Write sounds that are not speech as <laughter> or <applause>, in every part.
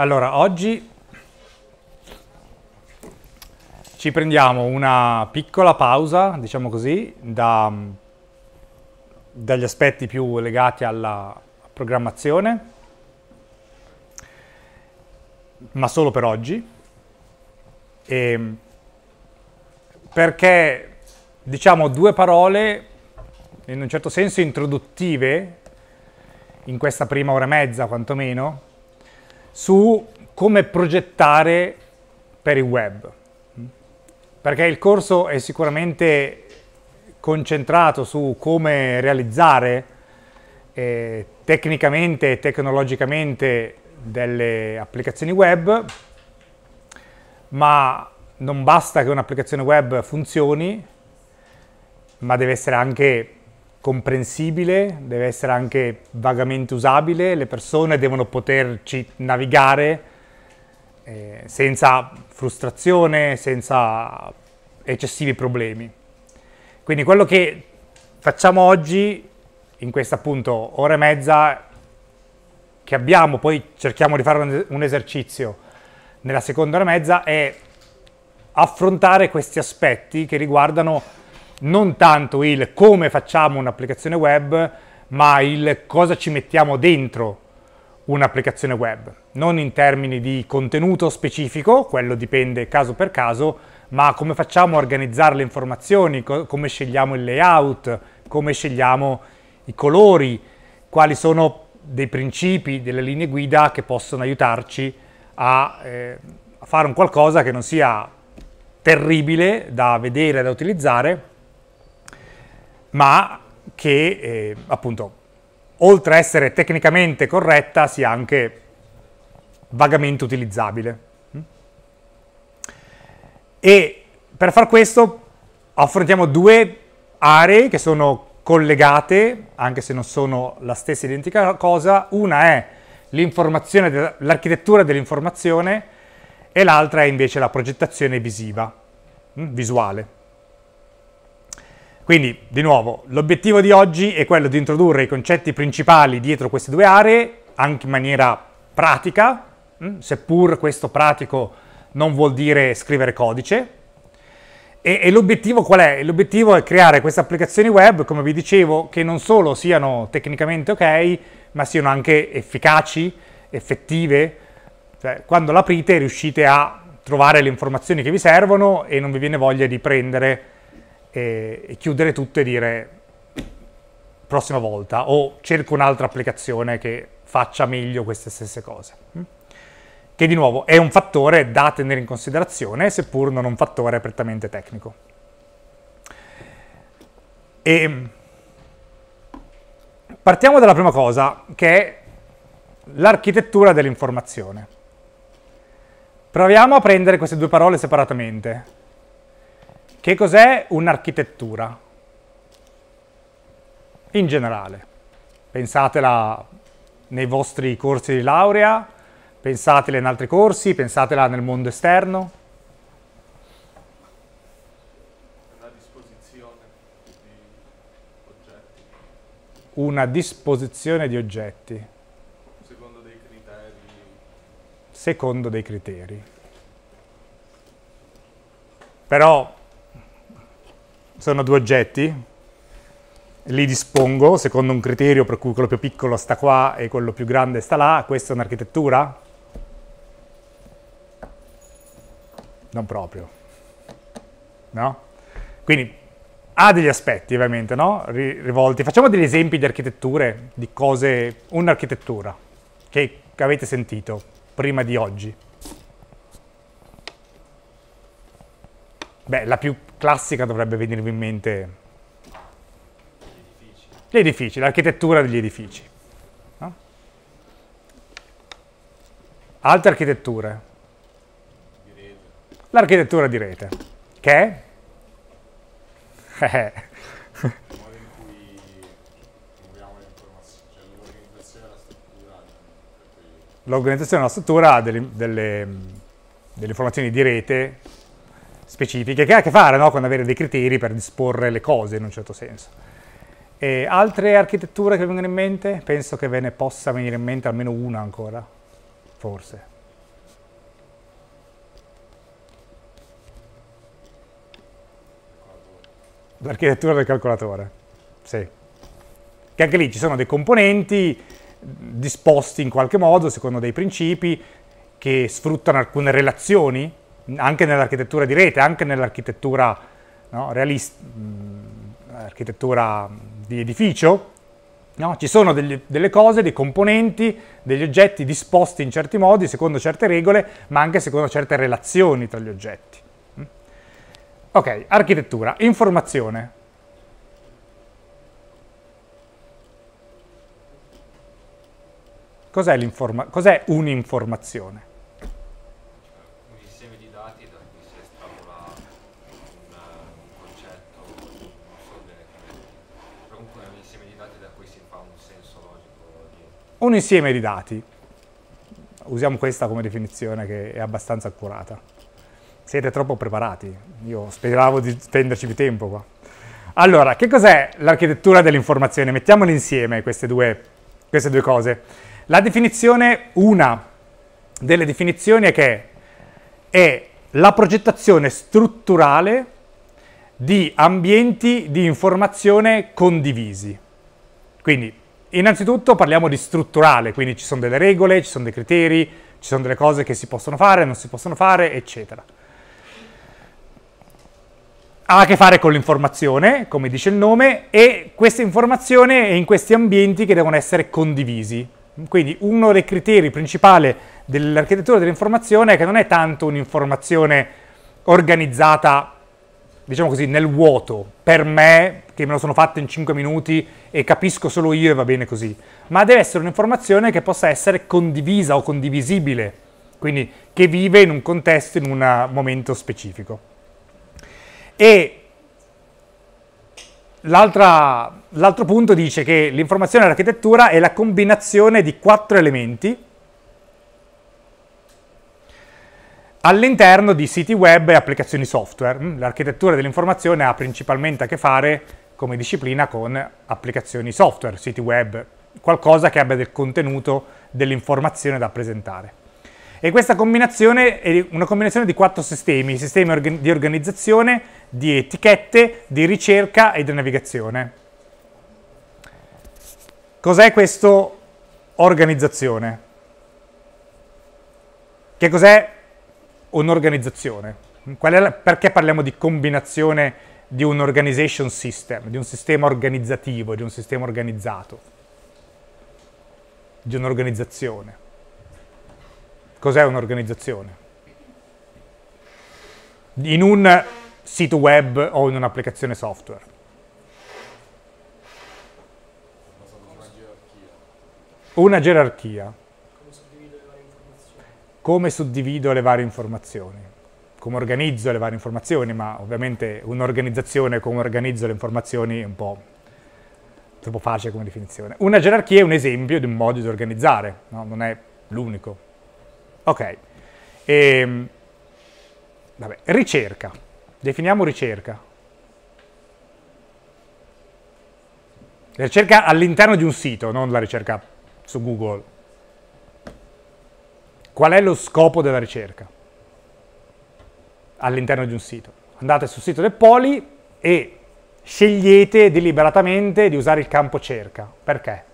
Allora, oggi ci prendiamo una piccola pausa, diciamo così, da, dagli aspetti più legati alla programmazione, ma solo per oggi, e perché diciamo due parole in un certo senso introduttive in questa prima ora e mezza quantomeno su come progettare per il web. Perché il corso è sicuramente concentrato su come realizzare eh, tecnicamente e tecnologicamente delle applicazioni web, ma non basta che un'applicazione web funzioni, ma deve essere anche comprensibile, deve essere anche vagamente usabile, le persone devono poterci navigare eh, senza frustrazione, senza eccessivi problemi. Quindi quello che facciamo oggi, in questa appunto ora e mezza che abbiamo, poi cerchiamo di fare un, esercizio nella seconda ora e mezza, è affrontare questi aspetti che riguardano non tanto il come facciamo un'applicazione web, ma il cosa ci mettiamo dentro un'applicazione web, non in termini di contenuto specifico, quello dipende caso per caso, ma come facciamo a organizzare le informazioni, co- come scegliamo il layout, come scegliamo i colori, quali sono dei principi, delle linee guida che possono aiutarci a, eh, a fare un qualcosa che non sia terribile da vedere da utilizzare, ma che eh, appunto oltre a essere tecnicamente corretta sia anche vagamente utilizzabile. E per far questo affrontiamo due aree che sono collegate, anche se non sono la stessa identica cosa. Una è l'architettura dell'informazione e l'altra è invece la progettazione visiva, visuale. Quindi, di nuovo, l'obiettivo di oggi è quello di introdurre i concetti principali dietro queste due aree, anche in maniera pratica, hm, seppur questo pratico non vuol dire scrivere codice. E, e l'obiettivo qual è? L'obiettivo è creare queste applicazioni web, come vi dicevo, che non solo siano tecnicamente ok, ma siano anche efficaci, effettive. Cioè, quando l'aprite riuscite a trovare le informazioni che vi servono e non vi viene voglia di prendere e, e chiudere tutto e dire prossima volta o cerco un'altra applicazione che faccia meglio queste stesse cose. Mm? Che di nuovo è un fattore da tenere in considerazione, seppur non un fattore prettamente tecnico. E partiamo dalla prima cosa, che è l'architettura dell'informazione. Proviamo a prendere queste due parole separatamente. Che cos'è un'architettura? In generale, pensatela nei vostri corsi di laurea, pensatela in altri corsi, pensatela nel mondo esterno. Una disposizione di oggetti. Una disposizione di oggetti. Secondo dei criteri. Secondo dei criteri. Però sono due oggetti, li dispongo secondo un criterio per cui quello più piccolo sta qua e quello più grande sta là, questa è un'architettura? Non proprio, no? Quindi ha degli aspetti ovviamente, no? Rivolti. Facciamo degli esempi di architetture, di cose, un'architettura che avete sentito prima di oggi. Beh, la più classica dovrebbe venirvi in mente gli edifici, l'architettura degli edifici. No? Altre architetture. L'architettura di rete. Che è? <laughs> Eh. L'organizzazione e la struttura. Delle, delle, delle informazioni di rete specifiche, che ha a che fare no? con avere dei criteri per disporre le cose in un certo senso. E altre architetture che vengono in mente? Penso che ve ne possa venire in mente almeno una ancora, forse. L'architettura del calcolatore, sì. Che anche lì ci sono dei componenti disposti in qualche modo, secondo dei principi, che sfruttano alcune relazioni anche nell'architettura di rete, anche nell'architettura no, realist- architettura di edificio, no? ci sono degli, delle cose, dei componenti, degli oggetti disposti in certi modi, secondo certe regole, ma anche secondo certe relazioni tra gli oggetti. Ok, architettura, informazione. Cos'è, cos'è un'informazione? Un insieme di dati da cui si estrapola un, un concetto, non so bene come, comunque è un insieme di dati da cui si fa un senso logico. Di... Un insieme di dati. Usiamo questa come definizione che è abbastanza accurata. Siete troppo preparati, io speravo di spenderci più tempo qua. Allora, che cos'è l'architettura dell'informazione? Mettiamole insieme queste due, queste due cose. La definizione, una delle definizioni è che è la progettazione strutturale di ambienti di informazione condivisi. Quindi, innanzitutto parliamo di strutturale, quindi ci sono delle regole, ci sono dei criteri, ci sono delle cose che si possono fare, non si possono fare, eccetera. Ha a che fare con l'informazione, come dice il nome, e questa informazione è in questi ambienti che devono essere condivisi. Quindi uno dei criteri principali dell'architettura dell'informazione è che non è tanto un'informazione organizzata, diciamo così, nel vuoto, per me, che me lo sono fatta in 5 minuti e capisco solo io e va bene così, ma deve essere un'informazione che possa essere condivisa o condivisibile, quindi che vive in un contesto, in un momento specifico. E L'altro punto dice che l'informazione dell'architettura è la combinazione di quattro elementi all'interno di siti web e applicazioni software. Mm, l'architettura dell'informazione ha principalmente a che fare come disciplina con applicazioni software, siti web, qualcosa che abbia del contenuto dell'informazione da presentare. E questa combinazione è una combinazione di quattro sistemi, sistemi di organizzazione, di etichette, di ricerca e di navigazione. Cos'è questo organizzazione? Che cos'è un'organizzazione? perché parliamo di combinazione di un organization system, di un sistema organizzativo, di un sistema organizzato, di un'organizzazione? Cos'è un'organizzazione? In un sito web o in un'applicazione software. Una gerarchia. Come suddivido le varie informazioni. Come organizzo le varie informazioni, ma ovviamente un'organizzazione come organizzo le informazioni è un po' troppo facile come definizione. Una gerarchia è un esempio di un modo di organizzare, no? non è l'unico. Ok. E, ehm, vabbè, ricerca. Definiamo ricerca. La ricerca all'interno di un sito, non la ricerca su Google. Qual è lo scopo della ricerca? All'interno di un sito. Andate sul sito del Poli e scegliete deliberatamente di usare il campo cerca. Perché?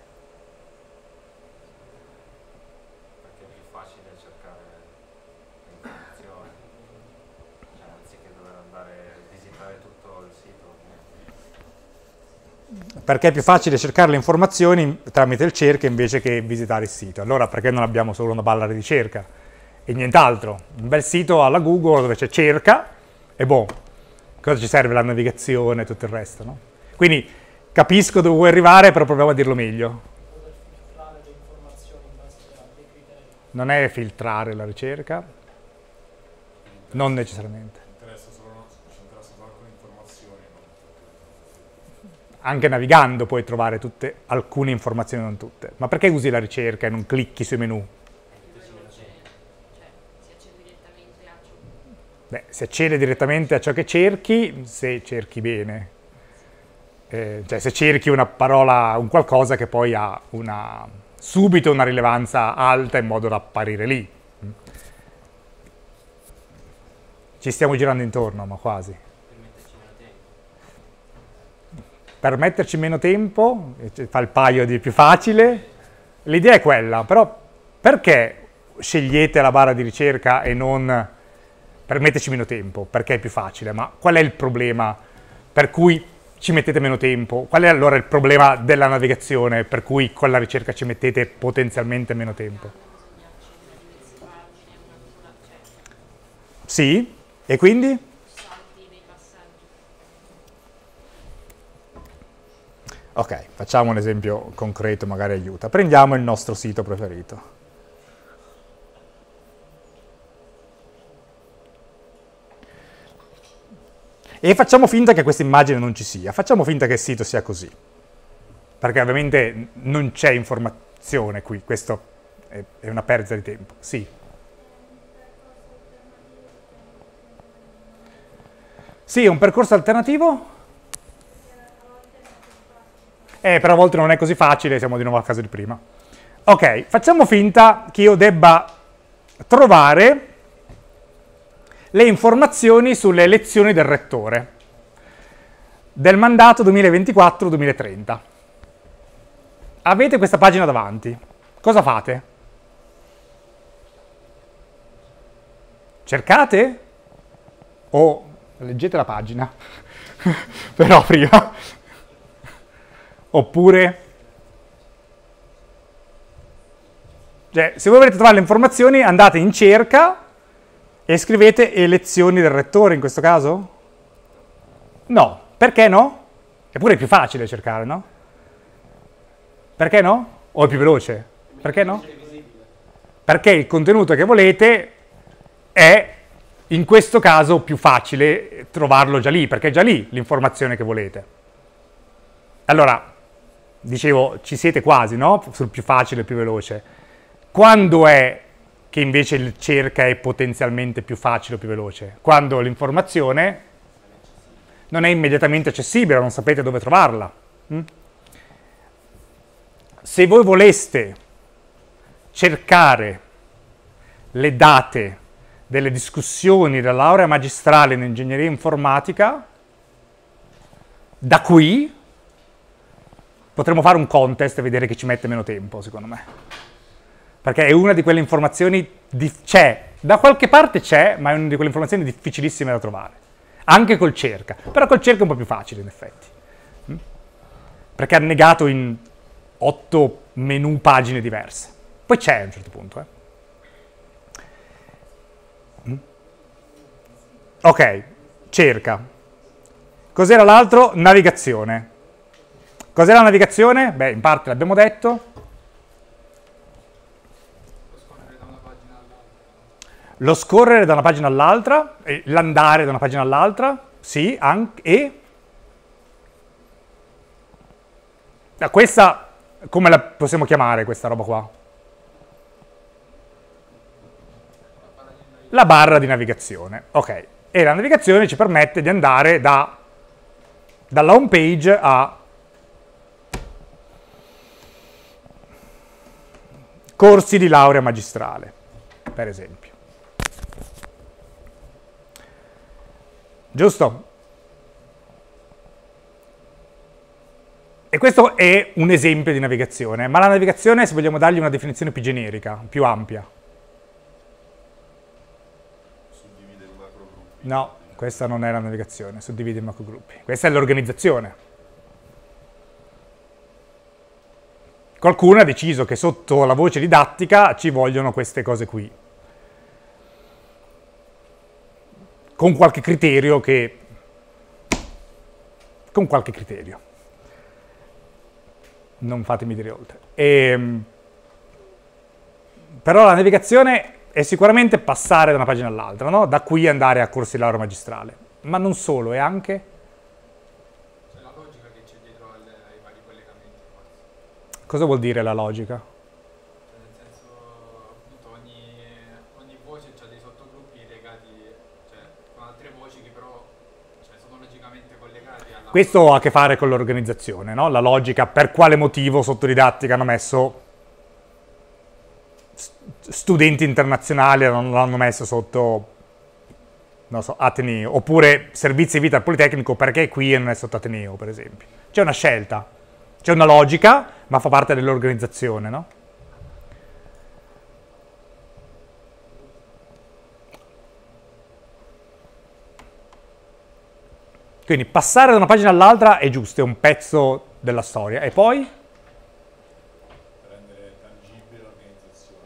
Perché è più facile cercare le informazioni tramite il cerca invece che visitare il sito. Allora perché non abbiamo solo una balla di ricerca e nient'altro? Un bel sito alla Google dove c'è cerca e boh, cosa ci serve la navigazione e tutto il resto, no? Quindi capisco dove vuoi arrivare, però proviamo a dirlo meglio. Non è filtrare la ricerca, non necessariamente. Anche navigando puoi trovare tutte, alcune informazioni, non tutte. Ma perché usi la ricerca e non clicchi sui menu? Beh, si accede direttamente a ciò che cerchi, se cerchi bene. Eh, cioè se cerchi una parola, un qualcosa che poi ha una, subito una rilevanza alta in modo da apparire lì. Ci stiamo girando intorno, ma quasi. Per metterci meno tempo, fa il paio di più facile. L'idea è quella, però perché scegliete la barra di ricerca e non per metterci meno tempo? Perché è più facile, ma qual è il problema per cui ci mettete meno tempo? Qual è allora il problema della navigazione per cui con la ricerca ci mettete potenzialmente meno tempo? Sì, e quindi? Ok, facciamo un esempio concreto, magari aiuta. Prendiamo il nostro sito preferito. E facciamo finta che questa immagine non ci sia, facciamo finta che il sito sia così, perché ovviamente non c'è informazione qui, questo è, una perdita di tempo. Sì. Sì, un percorso alternativo? Eh, però a volte non è così facile, siamo di nuovo al caso di prima. Ok, facciamo finta che io debba trovare le informazioni sulle elezioni del rettore del mandato 2024-2030. Avete questa pagina davanti. Cosa fate? Cercate? O leggete la pagina? <laughs> Però prima. Oppure... Cioè, se voi volete trovare le informazioni, andate in cerca e scrivete elezioni del rettore in questo caso? No. Perché no? Eppure è più facile cercare, no? Perché no? O è più veloce? Perché no? Perché il contenuto che volete è in questo caso più facile trovarlo già lì, perché è già lì l'informazione che volete. Allora, dicevo, ci siete quasi, no? Sul più facile e più veloce. Quando è che invece il cerca è potenzialmente più facile o più veloce, quando l'informazione non è immediatamente accessibile, non sapete dove trovarla. Mm? Se voi voleste cercare le date delle discussioni della laurea magistrale in ingegneria informatica, da qui potremmo fare un contest e vedere chi ci mette meno tempo, secondo me perché è una di quelle informazioni, c'è, da qualche parte c'è, ma è una di quelle informazioni difficilissime da trovare, anche col cerca, però col cerca è un po' più facile in effetti, mm? perché è negato in otto menu pagine diverse, poi c'è a un certo punto. Eh. Mm? Ok, cerca. Cos'era l'altro? Navigazione. Cos'era la navigazione? Beh, in parte l'abbiamo detto. lo scorrere da una pagina all'altra, l'andare da una pagina all'altra, sì, anche, e ah, questa, come la possiamo chiamare questa roba qua? La barra di navigazione, ok. E la navigazione ci permette di andare da, dalla home page a corsi di laurea magistrale, per esempio. Giusto? E questo è un esempio di navigazione, ma la navigazione, se vogliamo dargli una definizione più generica, più ampia. Suddivide in macrogruppi. No, questa non è la navigazione, suddivide in macrogruppi. Questa è l'organizzazione. Qualcuno ha deciso che sotto la voce didattica ci vogliono queste cose qui. con qualche criterio che... con qualche criterio. Non fatemi dire oltre. E, ehm, però la navigazione è sicuramente passare da una pagina all'altra, no? da qui andare a corsi laurea magistrale. Ma non solo, è anche... C'è la logica che c'è dietro ai vari collegamenti. Cosa vuol dire la logica? Questo ha a che fare con l'organizzazione, no? la logica, per quale motivo sotto didattica hanno messo studenti internazionali, non l'hanno messo sotto non so, Ateneo, oppure servizi di vita al Politecnico, perché qui e non è sotto Ateneo, per esempio. C'è una scelta, c'è una logica, ma fa parte dell'organizzazione, no? Quindi passare da una pagina all'altra è giusto, è un pezzo della storia. E poi? rendere tangibile l'organizzazione.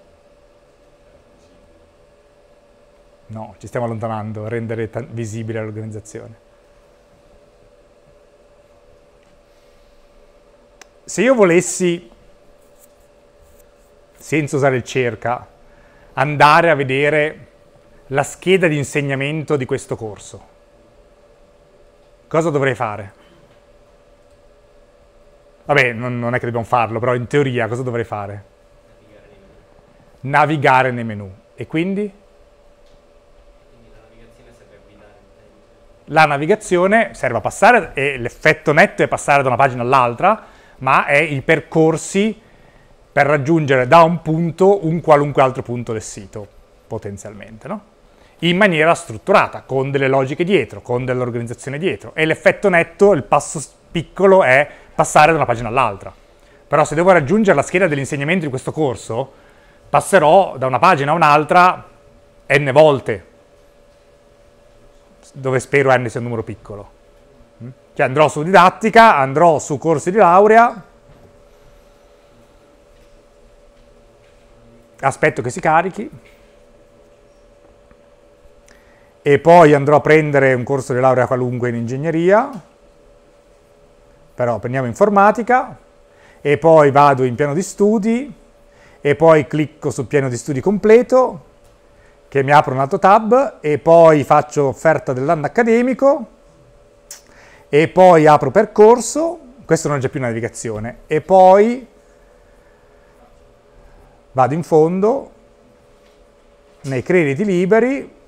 No, ci stiamo allontanando, rendere visibile l'organizzazione. Se io volessi, senza usare il cerca, andare a vedere la scheda di insegnamento di questo corso, cosa dovrei fare? Vabbè, non, non è che dobbiamo farlo, però in teoria cosa dovrei fare? Navigare nei menu. E quindi? Quindi la navigazione serve a guidare la navigazione serve a passare, e l'effetto netto è passare da una pagina all'altra, ma è i percorsi per raggiungere da un punto un qualunque altro punto del sito, potenzialmente, no? In maniera strutturata, con delle logiche dietro, con dell'organizzazione dietro. E l'effetto netto, il passo piccolo, è passare da una pagina all'altra. Però se devo raggiungere la scheda dell'insegnamento di questo corso, passerò da una pagina a un'altra n volte, dove spero n sia un numero piccolo. Cioè andrò su didattica, andrò su corsi di laurea, aspetto che si carichi, e poi andrò a prendere un corso di laurea qualunque in ingegneria, però prendiamo informatica, e poi vado in piano di studi, e poi clicco sul piano di studi completo, che mi apre un altro tab. E poi faccio offerta dell'anno accademico e poi apro percorso, questo non c'è più navigazione, e poi vado in fondo nei crediti liberi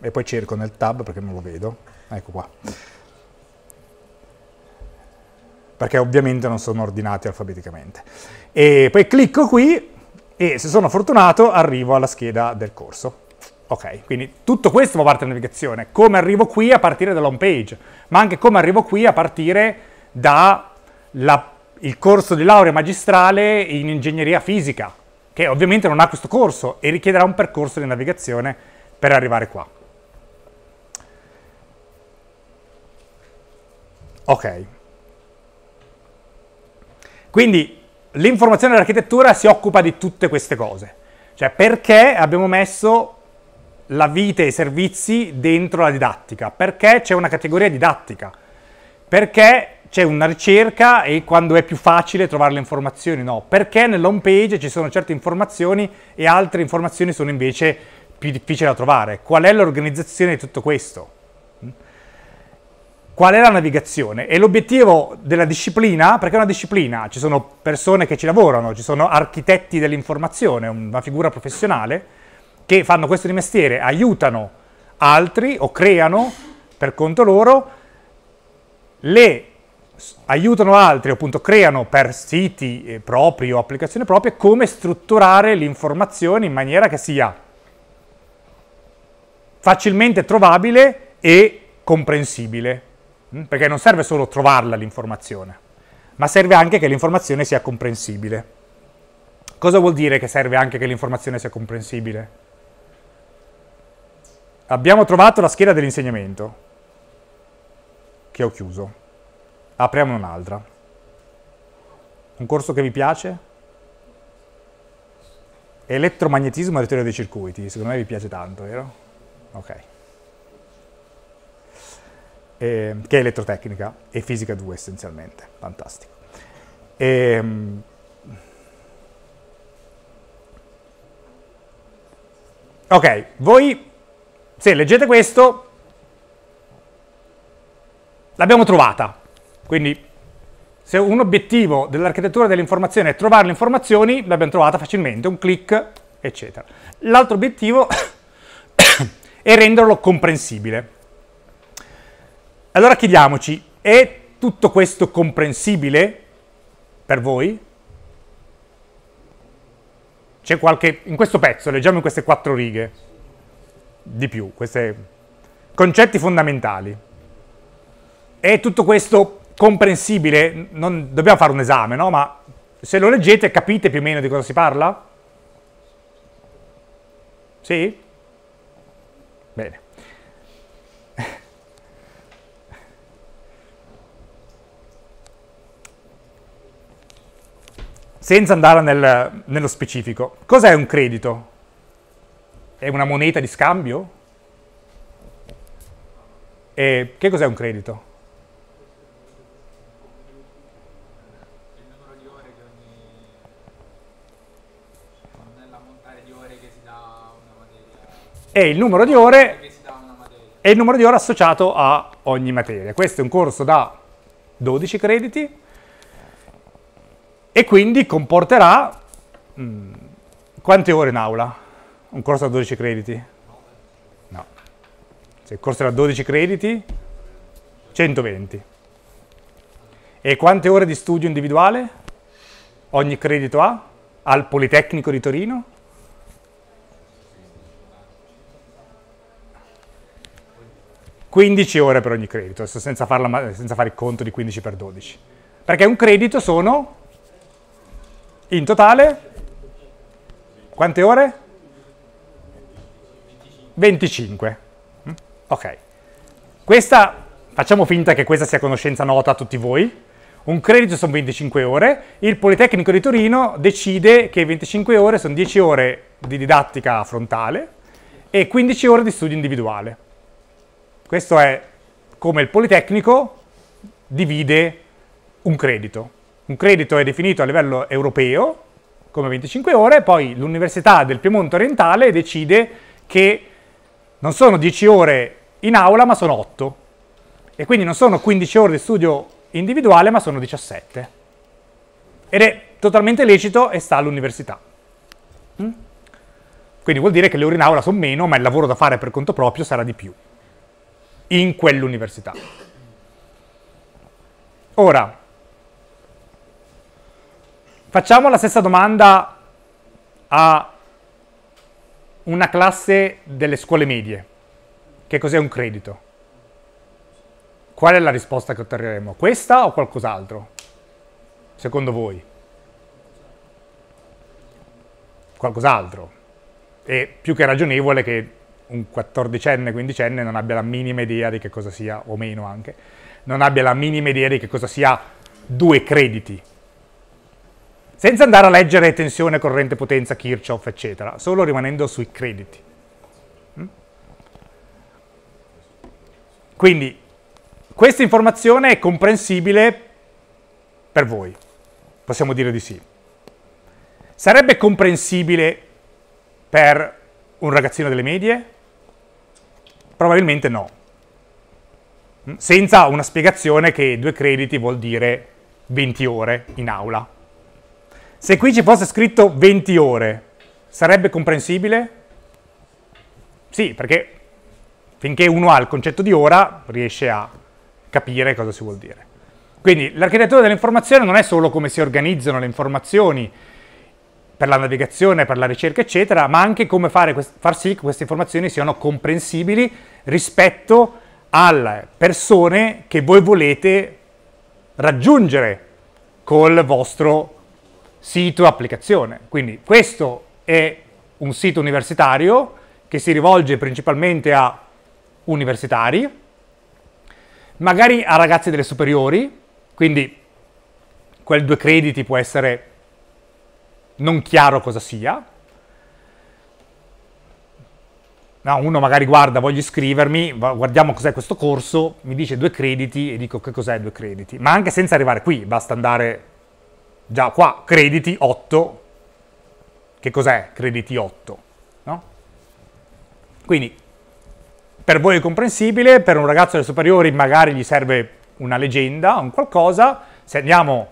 e poi cerco nel tab perché non lo vedo. Ecco qua. Perché ovviamente non sono ordinati alfabeticamente. E poi clicco qui e se sono fortunato arrivo alla scheda del corso. Ok, quindi tutto questo fa parte della navigazione. Come arrivo qui a partire dalla home page, ma anche come arrivo qui a partire dal corso di laurea magistrale in ingegneria fisica, che ovviamente non ha questo corso e richiederà un percorso di navigazione per arrivare qua. Ok. Quindi l'informazione dell'architettura si occupa di tutte queste cose. Cioè perché abbiamo messo la vita e i servizi dentro la didattica? Perché c'è una categoria didattica? Perché c'è una ricerca e quando è più facile trovare le informazioni? No. Perché nell'home page ci sono certe informazioni e altre informazioni sono invece più difficili da trovare? Qual è l'organizzazione di tutto questo? Qual è la navigazione? E l'obiettivo della disciplina, perché è una disciplina, ci sono persone che ci lavorano, ci sono architetti dell'informazione, una figura professionale, che fanno questo di mestiere, aiutano altri o creano per conto loro, le aiutano altri appunto creano per siti eh, propri o applicazioni proprie come strutturare l'informazione in maniera che sia facilmente trovabile e comprensibile. Mm? Perché non serve solo trovarla l'informazione, ma serve anche che l'informazione sia comprensibile. Cosa vuol dire che serve anche che l'informazione sia comprensibile? Abbiamo trovato la scheda dell'insegnamento, che ho chiuso. Apriamo un'altra. Un corso che vi piace? Elettromagnetismo e teoria dei circuiti. Secondo me vi piace tanto, vero? Ok eh, che è elettrotecnica e fisica 2 essenzialmente, fantastico. E, ok, voi se leggete questo l'abbiamo trovata, quindi se un obiettivo dell'architettura dell'informazione è trovare le informazioni, l'abbiamo trovata facilmente, un clic, eccetera. L'altro obiettivo <coughs> è renderlo comprensibile. Allora chiediamoci, è tutto questo comprensibile per voi? C'è qualche, in questo pezzo, leggiamo in queste quattro righe, di più, questi concetti fondamentali. È tutto questo comprensibile? Non dobbiamo fare un esame, no? Ma se lo leggete capite più o meno di cosa si parla? Sì? Bene. Senza andare nel- nello specifico, cos'è un credito? È una moneta di scambio? E che cos'è un credito? È il numero di ore è il numero di ore associato a ogni materia. Questo è un corso da 12 crediti e quindi comporterà mm, quante ore in aula? Un corso da 12 crediti? No. Se il corso da 12 crediti, 120. E quante ore di studio individuale ogni credito ha? Al Politecnico di Torino? ...15 ore per ogni credito, senza, farla senza fare il conto di 15 per 12. Perché un credito sono, in totale, quante ore? 25. Mm? Ok. Questa, facciamo finta che questa sia conoscenza nota a tutti voi. Un credito sono 25 ore. Il Politecnico di Torino decide che 25 ore sono 10 ore di didattica frontale e 15 ore di studio individuale. Questo è come il Politecnico divide un credito. Un credito è definito a livello europeo come 25 ore, poi l'Università del Piemonte Orientale decide che non sono 10 ore in aula, ma sono 8. E quindi non sono 15 ore di studio individuale, ma sono 17. Ed è totalmente lecito e sta all'università. Mm? Quindi vuol dire che le ore in aula sono meno, ma il lavoro da fare per conto proprio sarà di più in quell'università. Ora, facciamo la stessa domanda a una classe delle scuole medie. Che cos'è un credito? Qual è la risposta che otterremo? Questa o qualcos'altro? Secondo voi? Qualcos'altro. È più che ragionevole che un 14enne, 15enne non abbia la minima idea di che cosa sia, o meno anche, non abbia la minima idea di che cosa sia due crediti. Senza andare a leggere tensione, corrente, potenza, Kirchhoff, eccetera, solo rimanendo sui crediti. Mm? Quindi, questa informazione è comprensibile per voi, possiamo dire di sì. Sarebbe comprensibile per un ragazzino delle medie? Probabilmente no. Mm? Senza una spiegazione che due crediti vuol dire 20 ore in aula. Se qui ci fosse scritto 20 ore, sarebbe comprensibile? Sì, perché finché uno ha il concetto di ora, riesce a capire cosa si vuol dire. Quindi l'architettura dell'informazione non è solo come si organizzano le informazioni per la navigazione, per la ricerca, eccetera, ma anche come far sì che queste informazioni siano comprensibili rispetto alle persone che voi volete raggiungere col vostro sito applicazione. Quindi questo è un sito universitario che si rivolge principalmente a universitari, magari a ragazzi delle superiori, quindi quel due crediti può essere non chiaro cosa sia. No, uno magari guarda, voglio iscrivermi, guardiamo cos'è questo corso, mi dice due crediti e dico che cos'è due crediti. Ma anche senza arrivare qui, basta andare già qua, crediti 8. Che cos'è crediti 8? No? Quindi, per voi è comprensibile, per un ragazzo delle superiori magari gli serve una leggenda, un qualcosa. Se andiamo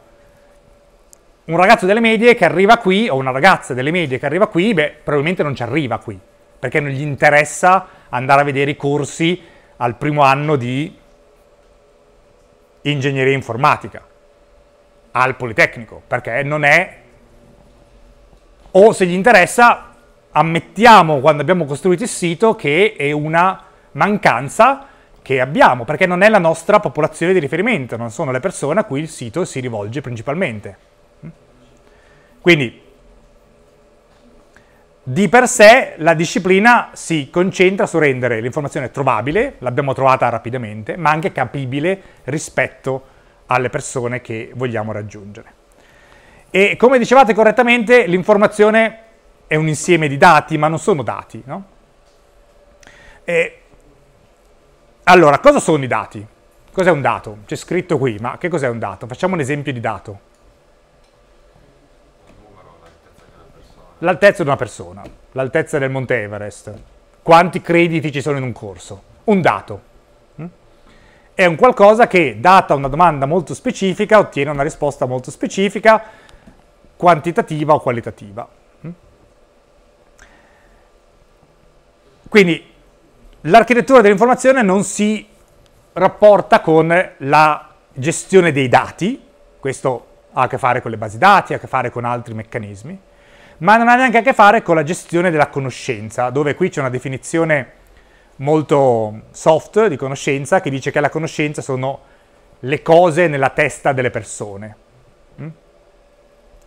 un ragazzo delle medie che arriva qui, o una ragazza delle medie che arriva qui, beh, probabilmente non ci arriva qui, perché non gli interessa andare a vedere i corsi al primo anno di ingegneria informatica al Politecnico, perché non è O se gli interessa, ammettiamo quando abbiamo costruito il sito che è una mancanza che abbiamo, perché non è la nostra popolazione di riferimento, non sono le persone a cui il sito si rivolge principalmente. Quindi, di per sé, la disciplina si concentra su rendere l'informazione trovabile, l'abbiamo trovata rapidamente, ma anche capibile rispetto alle persone che vogliamo raggiungere. E come dicevate correttamente, l'informazione è un insieme di dati, ma non sono dati, no? E allora, cosa sono i dati? Cos'è un dato? C'è scritto qui, ma che cos'è un dato? Facciamo un esempio di dato. L'altezza di una persona, l'altezza del Monte Everest, quanti crediti ci sono in un corso, un dato. È un qualcosa che, data una domanda molto specifica, ottiene una risposta molto specifica, quantitativa o qualitativa. Mm? Quindi L'architettura dell'informazione non si rapporta con la gestione dei dati, questo ha a che fare con le basi dati, ha a che fare con altri meccanismi, ma non ha neanche a che fare con la gestione della conoscenza, dove qui c'è una definizione molto soft di conoscenza che dice che la conoscenza sono le cose nella testa delle persone. Mm?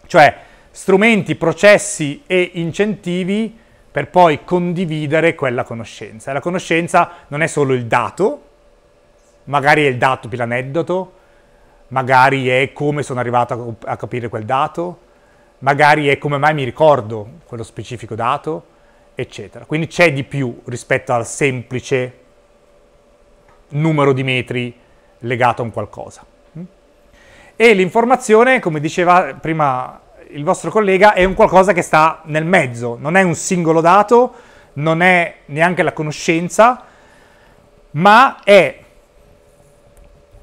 Cioè strumenti, processi e incentivi per poi condividere quella conoscenza. La conoscenza non è solo il dato, magari è il dato più l'aneddoto, magari è come sono arrivato a, capire quel dato, magari è come mai mi ricordo quello specifico dato, eccetera. Quindi c'è di più rispetto al semplice numero di metri legato a un qualcosa. E l'informazione, come diceva prima il vostro collega è un qualcosa che sta nel mezzo, non è un singolo dato, non è neanche la conoscenza, ma è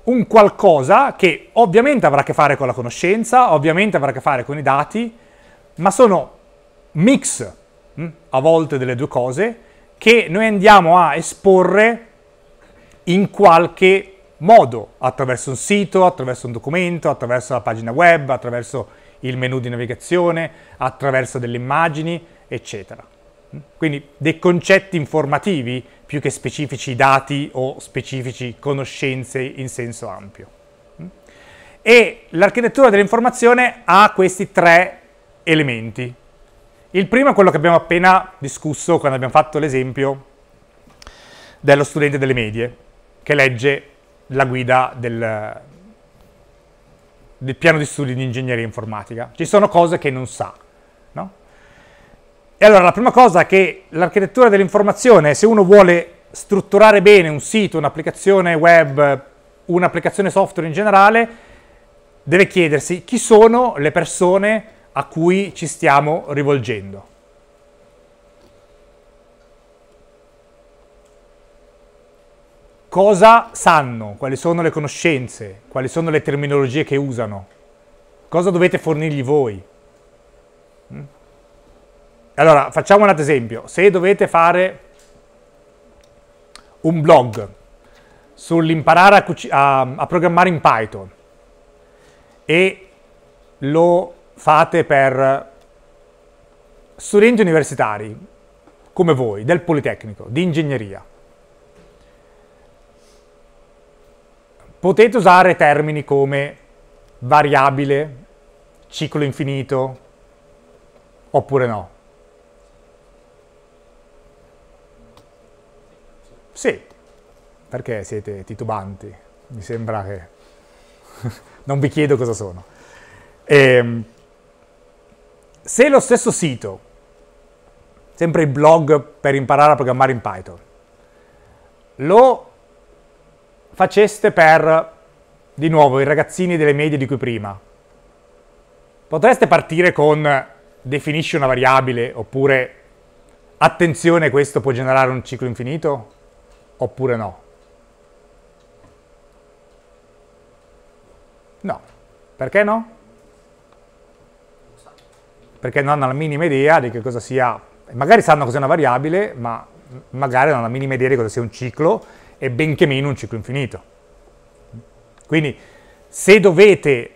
un qualcosa che ovviamente avrà a che fare con la conoscenza, ovviamente avrà a che fare con i dati, ma sono mix a volte delle due cose che noi andiamo a esporre in qualche modo, attraverso un sito, attraverso un documento, attraverso la pagina web, attraverso il menu di navigazione, attraverso delle immagini, eccetera. Quindi dei concetti informativi più che specifici dati o specifici conoscenze in senso ampio. E l'architettura dell'informazione ha questi tre elementi. Il primo è quello che abbiamo appena discusso quando abbiamo fatto l'esempio dello studente delle medie che legge la guida del, del piano di studi di ingegneria informatica. Ci sono cose che non sa. No? E allora la prima cosa che l'architettura dell'informazione, se uno vuole strutturare bene un sito, un'applicazione web, un'applicazione software in generale, deve chiedersi chi sono le persone a cui ci stiamo rivolgendo. cosa sanno, quali sono le conoscenze, quali sono le terminologie che usano, cosa dovete fornirgli voi. Mm? Allora, facciamo un altro esempio. Se dovete fare un blog sull'imparare a, a, a programmare in Python e lo fate per studenti universitari come voi, del Politecnico, di ingegneria, Potete usare termini come variabile, ciclo infinito, oppure no? Sì, perché siete titubanti? Mi sembra che... <laughs> non vi chiedo cosa sono. Ehm, se lo stesso sito, sempre il blog per imparare a programmare in Python, lo faceste per, di nuovo, i ragazzini delle medie di cui prima, potreste partire con definisci una variabile oppure attenzione questo può generare un ciclo infinito oppure no? No. Perché no? Perché non hanno la minima idea di che cosa sia, magari sanno cos'è una variabile, ma magari non hanno la minima idea di cosa sia un ciclo e benché meno un ciclo infinito. Quindi se dovete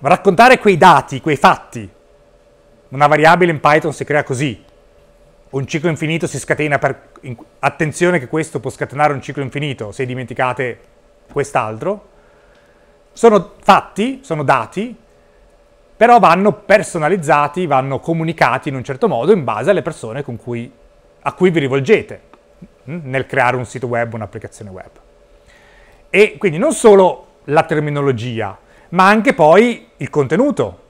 raccontare quei dati, quei fatti, Una variabile in Python si crea così. Un ciclo infinito si scatena per... attenzione che questo può scatenare un ciclo infinito se dimenticate quest'altro. Sono fatti, sono dati, però vanno personalizzati, vanno comunicati in un certo modo in base alle persone cui- a cui vi rivolgete mm, nel creare un sito web, un'applicazione web. E quindi non solo la terminologia, ma anche poi il contenuto.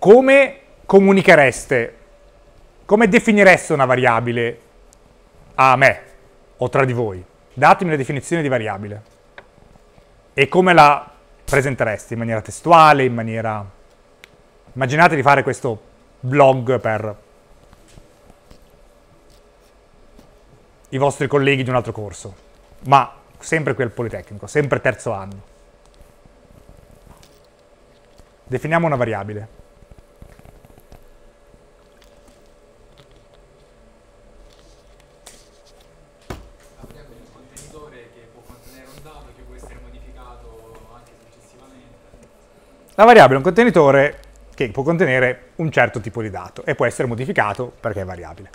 Come comunichereste, come definireste una variabile a me o tra di voi? Datemi la definizione di variabile. E come la presenteresti? In maniera testuale, in maniera... Immaginate di fare questo blog per i vostri colleghi di un altro corso, ma sempre qui al Politecnico, sempre terzo anno. Definiamo una variabile. Abbiamo un contenitore che può contenere un dato che può essere modificato anche successivamente. La variabile è un contenitore che può contenere un certo tipo di dato e può essere modificato perché è variabile.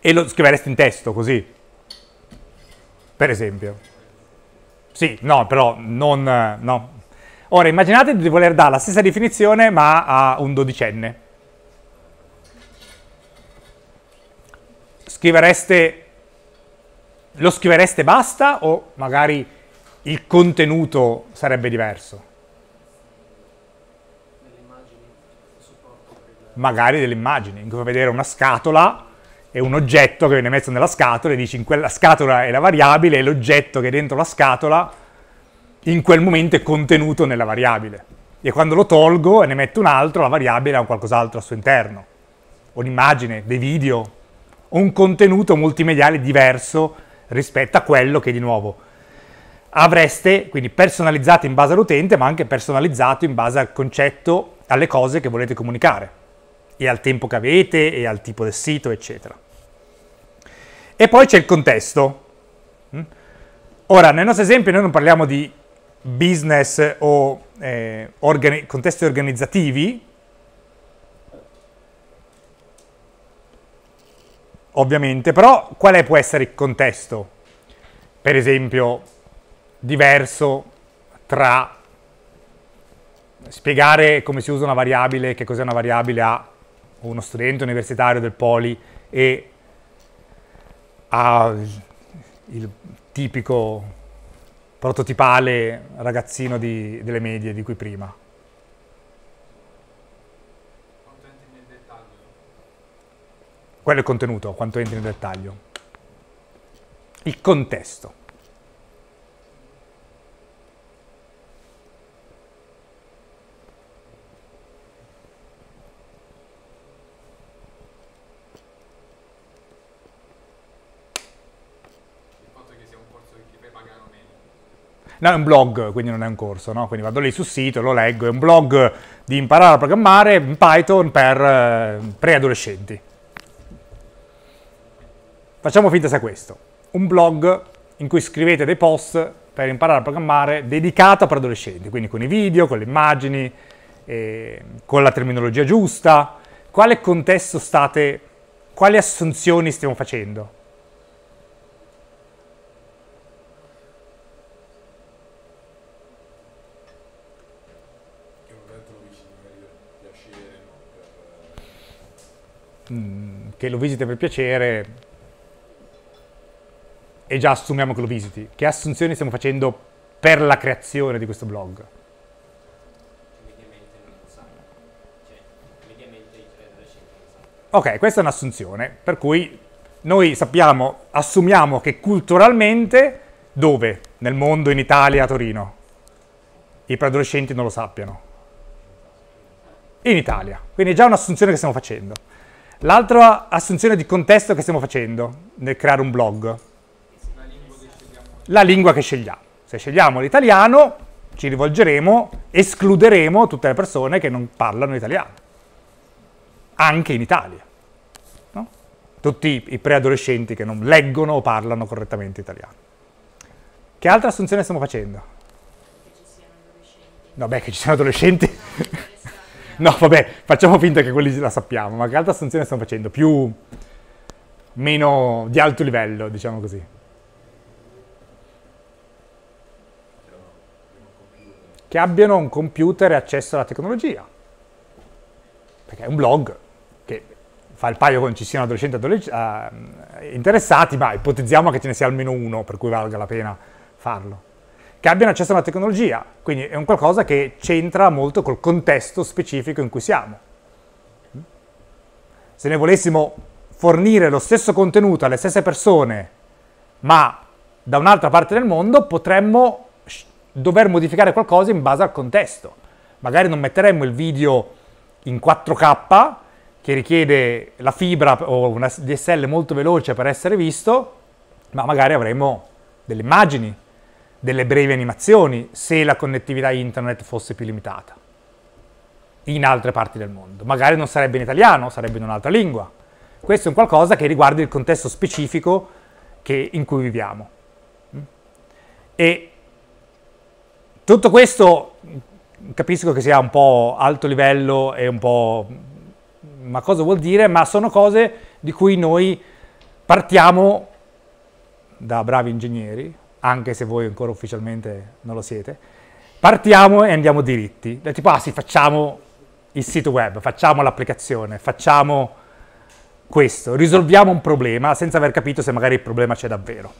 E lo scriveresti in testo così, per esempio. Sì, no, però non... no. Ora, immaginate di voler dare la stessa definizione ma a un dodicenne. Scrivereste... Lo scrivereste basta o magari il contenuto sarebbe diverso? delle immagini, supporto per il... magari delle immagini, in cui fai vedere una scatola e un oggetto che viene messo nella scatola e dici in quella scatola è la variabile e l'oggetto che è dentro la scatola in quel momento è contenuto nella variabile. E quando lo tolgo e ne metto un altro, la variabile ha qualcos'altro al suo interno. O un'immagine, dei video, un contenuto multimediale diverso rispetto a quello che di nuovo avreste, quindi personalizzato in base all'utente, ma anche personalizzato in base al concetto, alle cose che volete comunicare, e al tempo che avete, e al tipo del sito, eccetera. E poi c'è il contesto. Mm? Ora, nel nostro esempio noi non parliamo di business o eh, organi- contesti organizzativi, ovviamente, però quale può essere il contesto? Per esempio, diverso tra spiegare come si usa una variabile, che cos'è una variabile a uno studente universitario del Poli e a il tipico prototipale ragazzino di- delle medie di cui prima. Quanto entri nel dettaglio? Quello è il contenuto, quanto entri nel dettaglio. Il contesto. Il fatto che sia un corso che ti fai pagare o meno. No, è un blog, quindi non è un corso, no? Quindi vado lì sul sito, lo leggo, è un blog di imparare a programmare in Python per eh, preadolescenti. Facciamo finta sia questo. Un blog in cui scrivete dei post per imparare a programmare dedicato a preadolescenti, quindi con i video, con le immagini, eh, con la terminologia giusta. Quale contesto state, quali assunzioni stiamo facendo? Che un evento lo dici magari per piacere, mm, che lo visiti per piacere e già assumiamo che lo visiti. Che assunzioni stiamo facendo per la creazione di questo blog? Ok, questa è un'assunzione, per cui noi sappiamo, assumiamo che culturalmente, dove? Nel mondo, in Italia, a Torino, i preadolescenti non lo sappiano. In Italia, quindi è già un'assunzione che stiamo facendo. L'altra assunzione di contesto che stiamo facendo nel creare un blog, La lingua che scegliamo la lingua che scegliamo. Se scegliamo l'italiano, ci rivolgeremo, escluderemo tutte le persone che non parlano italiano, anche in Italia. no? Tutti i preadolescenti che non leggono o parlano correttamente italiano. Che altra assunzione stiamo facendo? che ci siano adolescenti Vabbè, che ci siano adolescenti. <laughs> no, vabbè, facciamo finta che quelli la sappiamo, ma che altra assunzione stanno facendo? Più, meno di alto livello, diciamo così. Che abbiano un computer e accesso alla tecnologia. Perché è un blog che fa il paio con ci siano adolescenti adolesc- uh, interessati, ma ipotizziamo che ce ne sia almeno uno per cui valga la pena farlo che abbiano accesso alla tecnologia, quindi è un qualcosa che c'entra molto col contesto specifico in cui siamo. Se ne volessimo fornire lo stesso contenuto alle stesse persone, ma da un'altra parte del mondo, potremmo dover modificare qualcosa in base al contesto. Magari non metteremmo il video in 4K, che richiede la fibra o una DSL molto veloce per essere visto, ma magari avremo delle immagini delle brevi animazioni se la connettività internet fosse più limitata in altre parti del mondo. Magari non sarebbe in italiano, sarebbe in un'altra lingua. Questo è un qualcosa che riguarda il contesto specifico che, in cui viviamo. E tutto questo capisco che sia un po' alto livello e un po' ma cosa vuol dire, ma sono cose di cui noi partiamo da bravi ingegneri, anche se voi ancora ufficialmente non lo siete, partiamo e andiamo diritti. Tipo, ah sì, facciamo il sito web, facciamo l'applicazione, facciamo questo, risolviamo un problema senza aver capito se magari il problema c'è davvero.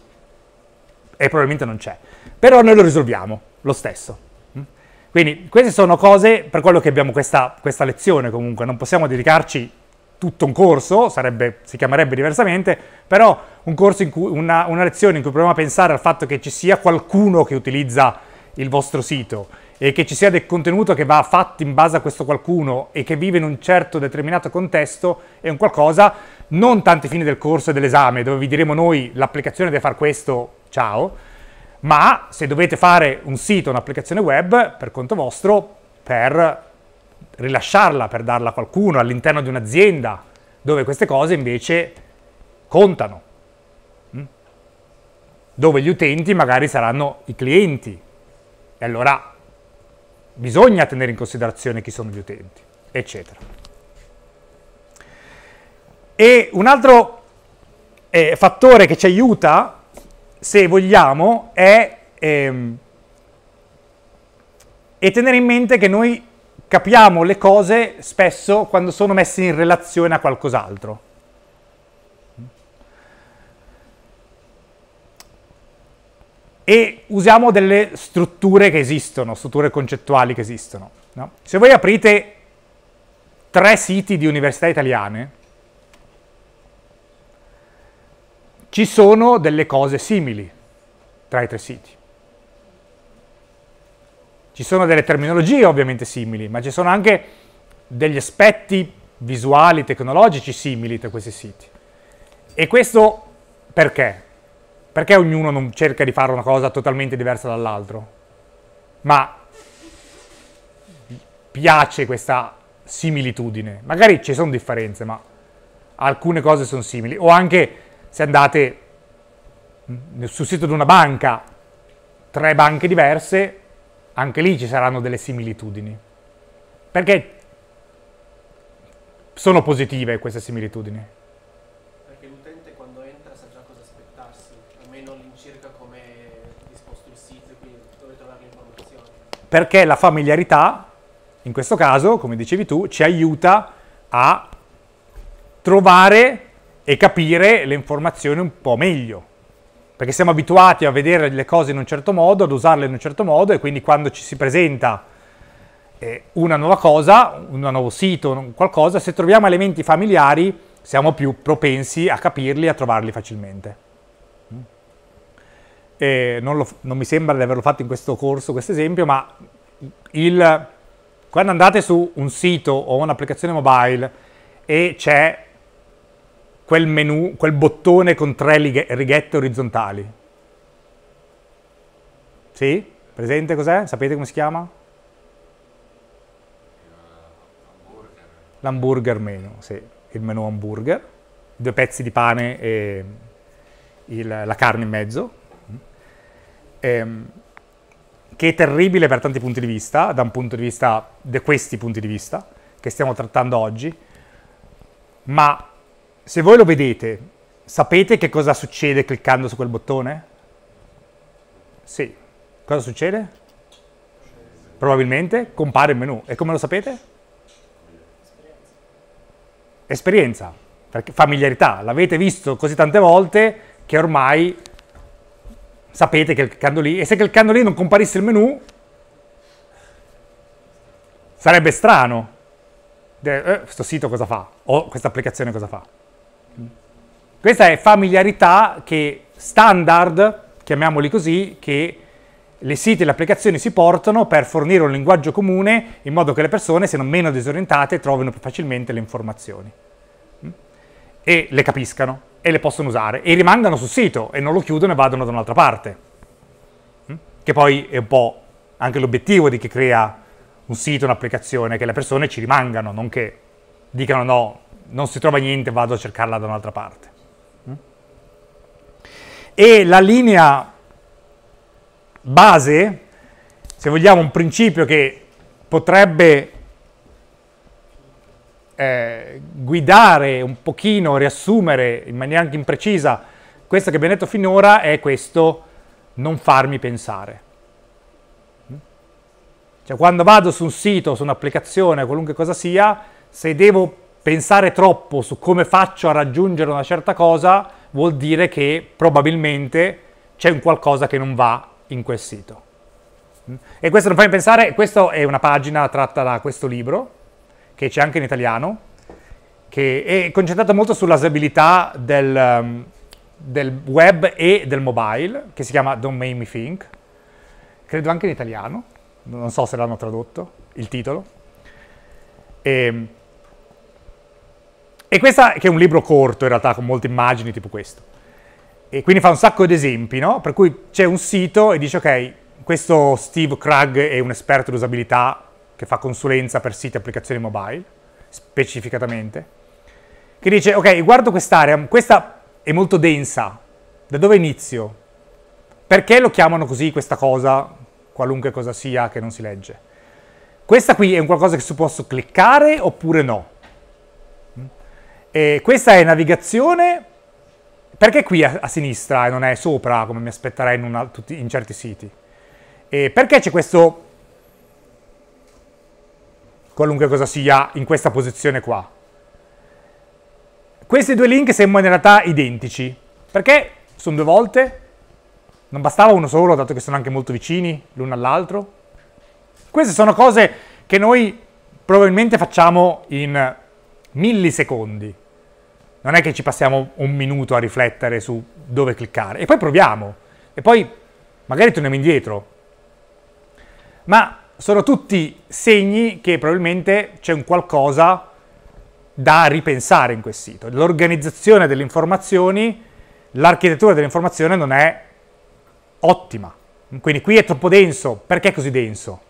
E probabilmente non c'è. Però noi lo risolviamo lo stesso. Mm? Quindi queste sono cose per quello che abbiamo questa, questa lezione comunque, non possiamo dedicarci tutto un corso, sarebbe, si chiamerebbe diversamente, però un cui, una, una lezione in cui proviamo a pensare al fatto che ci sia qualcuno che utilizza il vostro sito e che ci sia del contenuto che va fatto in base a questo qualcuno e che vive in un certo determinato contesto è un qualcosa non tanto ai fini del corso e dell'esame dove vi diremo noi l'applicazione deve fare questo, ciao, ma se dovete fare un sito, un'applicazione web per conto vostro per rilasciarla per darla a qualcuno all'interno di un'azienda dove queste cose invece contano, mm? dove gli utenti magari saranno i clienti e allora bisogna tenere in considerazione chi sono gli utenti, eccetera. E un altro eh, fattore che ci aiuta, se vogliamo, è, ehm, è tenere in mente che noi capiamo le cose spesso quando sono messe in relazione a qualcos'altro. E usiamo delle strutture che esistono, strutture concettuali che esistono. No? Se voi aprite tre siti di università italiane, ci sono delle cose simili tra i tre siti. Ci sono delle terminologie ovviamente simili, ma ci sono anche degli aspetti visuali, tecnologici simili tra questi siti. E questo perché? Perché ognuno non cerca di fare una cosa totalmente diversa dall'altro? Ma piace questa similitudine. Magari ci sono differenze, ma alcune cose sono simili. O anche se andate sul sito di una banca, tre banche diverse, anche lì ci saranno delle similitudini. Perché sono positive queste similitudini? Perché l'utente quando entra sa già cosa aspettarsi, almeno all'incirca come è disposto il sito, quindi dove trovare le informazioni. Perché la familiarità, in questo caso, come dicevi tu, ci aiuta a trovare e capire le informazioni un po' meglio perché siamo abituati a vedere le cose in un certo modo, ad usarle in un certo modo e quindi quando ci si presenta eh, una nuova cosa, un nuovo sito, qualcosa, se troviamo elementi familiari siamo più propensi a capirli e a trovarli facilmente. Non, lo, non, mi sembra di averlo fatto in questo corso, questo esempio, ma il, quando andate su un sito o un'applicazione mobile e c'è quel menu, quel bottone con tre righette orizzontali. Sì? Presente cos'è? Sapete come si chiama? L'hamburger menu, sì, il menu hamburger, due pezzi di pane e il, la carne in mezzo. Ehm, che è terribile per tanti punti di vista, da un punto di vista di questi punti di vista che stiamo trattando oggi, ma se voi lo vedete, sapete che cosa succede cliccando su quel bottone? Sì. Cosa succede? Probabilmente compare il menu. E come lo sapete? Esperienza, perché familiarità. L'avete visto così tante volte che ormai sapete che cliccando lì, e se cliccando lì non comparisse il menu, sarebbe strano. Eh, questo sito cosa fa? O questa applicazione cosa fa? Questa è familiarità che standard, chiamiamoli così, che le siti e le applicazioni si portano per fornire un linguaggio comune in modo che le persone siano meno disorientate e trovino più facilmente le informazioni e le capiscano e le possono usare e rimangano sul sito e non lo chiudono e vadano da un'altra parte. Mm? Che poi è un po' anche l'obiettivo di chi crea un sito, un'applicazione, che le persone ci rimangano, non che dicano no, non si trova niente, vado a cercarla da un'altra parte. E la linea base, se vogliamo un principio che potrebbe eh, guidare un pochino, riassumere in maniera anche imprecisa questo che abbiamo detto finora è questo non farmi pensare. Cioè quando vado su un sito, su un'applicazione, qualunque cosa sia, se devo pensare troppo su come faccio a raggiungere una certa cosa, vuol dire che probabilmente c'è un qualcosa che non va in quel sito. E questo non fa pensare, questa è una pagina tratta da questo libro, che c'è anche in italiano, che è concentrata molto sull'usabilità del, um, del web e del mobile, che si chiama Don't Make Me Think, credo anche in italiano, non so se l'hanno tradotto, il titolo. E, ehm, e questo che è un libro corto in realtà, con molte immagini tipo questo. E quindi fa un sacco di esempi, no? Per cui c'è un sito e dice, ok, questo Steve Krug è un esperto di usabilità che fa consulenza per siti e applicazioni mobile, specificatamente, che dice, ok, guardo quest'area, questa è molto densa, da dove inizio? Perché lo chiamano così questa cosa, qualunque cosa sia che non si legge? Questa qui è un qualcosa che si può cliccare oppure no? E questa è navigazione, perché qui a, a, sinistra e non è sopra come mi aspetterei in, una, tutti, in certi siti? E perché c'è questo qualunque cosa sia in questa posizione qua. Questi due link sembrano in realtà identici, perché sono due volte, non bastava uno solo, dato che sono anche molto vicini l'uno all'altro. Queste sono cose che noi probabilmente facciamo in millisecondi. Non è che ci passiamo un minuto a riflettere su dove cliccare, e poi proviamo, e poi magari torniamo indietro. Ma sono tutti segni che probabilmente c'è un qualcosa da ripensare in quel sito. L'organizzazione delle informazioni, l'architettura dell'informazione non è ottima. Quindi qui è troppo denso. Perché è così denso?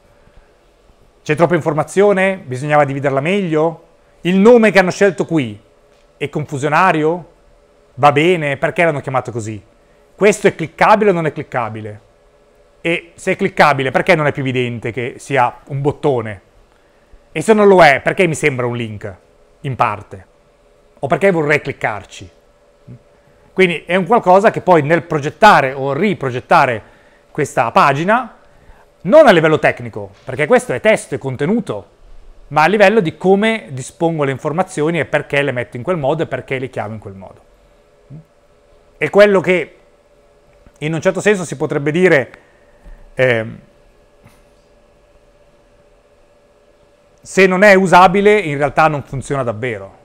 C'è troppa informazione? Bisognava dividerla meglio? Il nome che hanno scelto qui è confusionario? Va bene? Perché l'hanno chiamato così? Questo è cliccabile o non è cliccabile? E se è cliccabile, perché non è più evidente che sia un bottone? E se non lo è, perché mi sembra un link, in parte? O perché vorrei cliccarci? Quindi è un qualcosa che poi nel progettare o riprogettare questa pagina, non a livello tecnico, perché questo è testo e contenuto, ma a livello di come dispongo le informazioni e perché le metto in quel modo e perché le chiamo in quel modo. È quello che in un certo senso si potrebbe dire eh, se non è usabile in realtà non funziona davvero.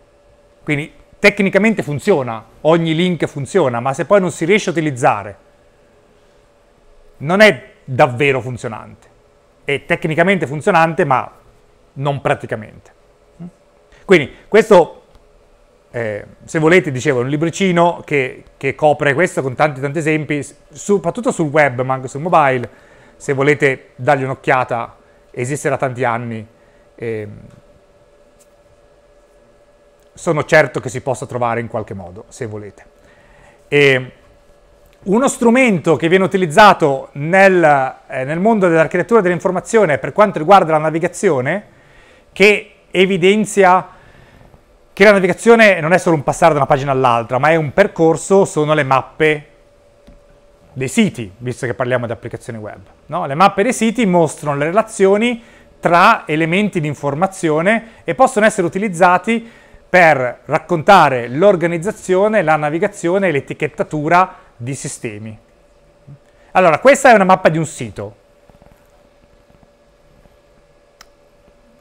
Quindi tecnicamente funziona, ogni link funziona, ma se poi non si riesce a utilizzare, non è davvero funzionante. È tecnicamente funzionante, ma non praticamente. Quindi questo, eh, se volete, dicevo, è un libricino che, che, copre questo con tanti tanti esempi, soprattutto sul web, ma anche sul mobile, se volete dargli un'occhiata, esiste da tanti anni. E sono certo che si possa trovare in qualche modo, se volete. E Uno strumento che viene utilizzato nel, eh, nel mondo dell'architettura dell'informazione per quanto riguarda la navigazione, che evidenzia che la navigazione non è solo un passare da una pagina all'altra, ma è un percorso, sono le mappe dei siti, visto che parliamo di applicazioni web. No? Le mappe dei siti mostrano le relazioni tra elementi di informazione e possono essere utilizzati per raccontare l'organizzazione, la navigazione e l'etichettatura di sistemi. Allora, questa è una mappa di un sito.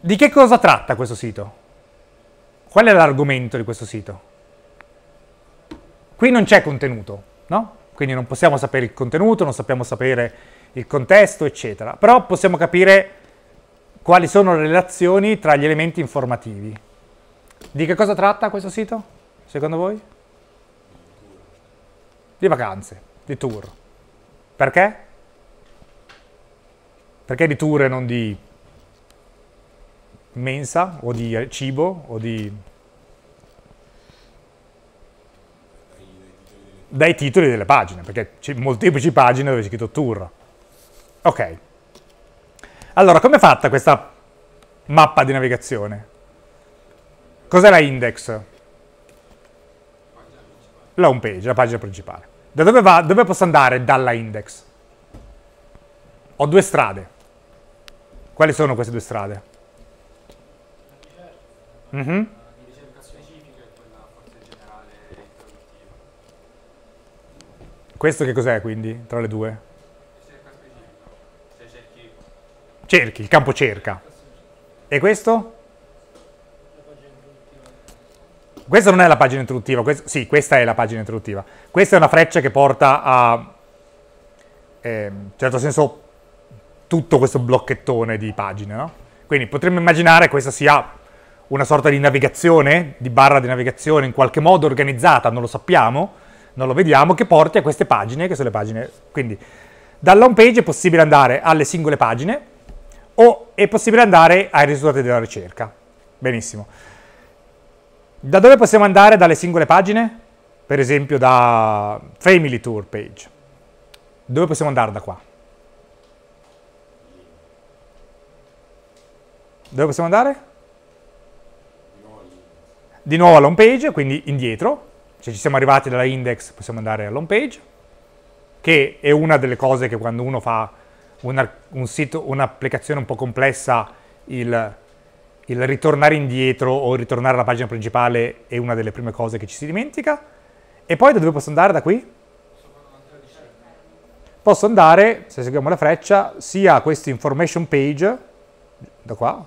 Di che cosa tratta questo sito? Qual è l'argomento di questo sito? Qui non c'è contenuto, no? Quindi non possiamo sapere il contenuto, non sappiamo sapere il contesto, eccetera. Però possiamo capire quali sono le relazioni tra gli elementi informativi. Di che cosa tratta questo sito, secondo voi? Di vacanze, di tour. Perché? Perché di tour e non di mensa o di cibo o di... dai titoli delle pagine, perché c'è molteplici pagine dove c'è scritto tour. Ok. Allora, come è fatta questa mappa di navigazione? Cos'è la index? La home page, la pagina principale. Da dove, va, dove posso andare dalla index? Ho due strade. Quali sono queste due strade? Mhm. di ricerca specifica e quella forse generale introduttiva. Questo che cos'è quindi tra le due? Ricerca specifica. Se cerchi Cerchi, il campo cerca. E questo? Questa non è la pagina introduttiva, quest- sì, questa è la pagina introduttiva. Questa è una freccia che porta a, ehm, in certo senso, tutto questo blocchettone di pagine, no? Quindi potremmo immaginare questa sia una sorta di navigazione, di barra di navigazione in qualche modo organizzata, non lo sappiamo, non lo vediamo, che porti a queste pagine, che sono le pagine... Quindi dalla home page è possibile andare alle singole pagine o è possibile andare ai risultati della ricerca. Benissimo. Da dove possiamo andare dalle singole pagine? Per esempio da Family Tour page. Dove possiamo andare da qua? Dove possiamo andare? Di nuovo alla home page, quindi indietro. Se ci siamo arrivati dalla index possiamo andare alla home page, che è una delle cose che quando uno fa una- un sito, un'applicazione un po' complessa, il, il ritornare indietro o ritornare alla pagina principale è una delle prime cose che ci si dimentica. E poi da dove posso andare da qui? Posso andare, se seguiamo la freccia, sia a questa information page, da qua,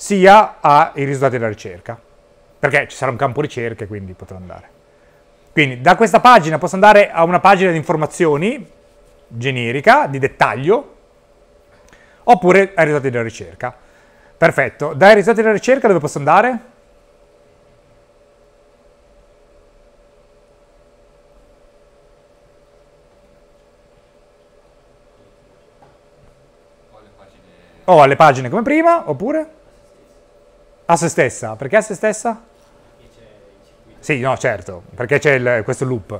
sia ai risultati della ricerca. Perché ci sarà un campo ricerche, quindi potrò andare. Quindi da questa pagina posso andare a una pagina di informazioni generica, di dettaglio, oppure ai risultati della ricerca. Perfetto. Dai risultati della ricerca dove posso andare? O alle pagine come prima, oppure a se stessa. Perché a se stessa? Sì, no, certo, perché c'è il- questo loop.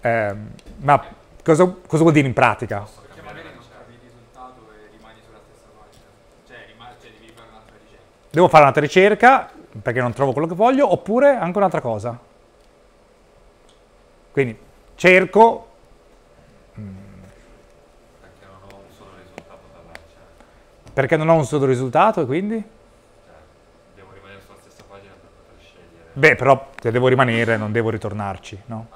Ehm, ma cosa, cosa vuol dire in pratica? Perché magari non capi il risultato e rimani sulla stessa pagina. Cioè, rimani, cioè devi fare un'altra ricerca. Devo fare un'altra ricerca perché non trovo quello che voglio, oppure anche un'altra cosa. Quindi cerco, perché non ho un solo risultato da lanciare. perché non ho un solo risultato e quindi? Cioè, devo rimanere sulla stessa pagina per poter scegliere. Beh, però se devo rimanere non devo ritornarci, no?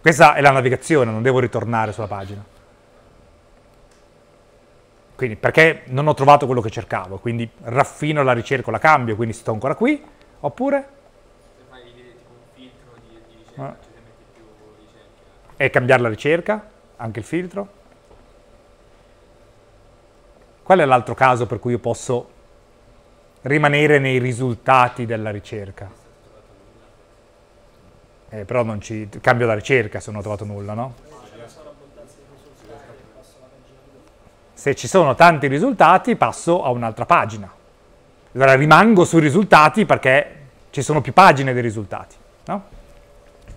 Questa è la navigazione, non devo ritornare sulla pagina. Quindi perché non ho trovato quello che cercavo, quindi raffino la ricerca, la cambio, quindi sto ancora qui, oppure Se fai tipo un filtro di, di ricerca, Ah. ci metti più ricerche. è cambiare la ricerca, anche il filtro. Qual è l'altro caso per cui io posso rimanere nei risultati della ricerca? Eh, però non ci cambio la ricerca se non ho trovato nulla, no? Se ci sono tanti risultati passo a un'altra pagina. Allora rimango sui risultati perché ci sono più pagine dei risultati, no?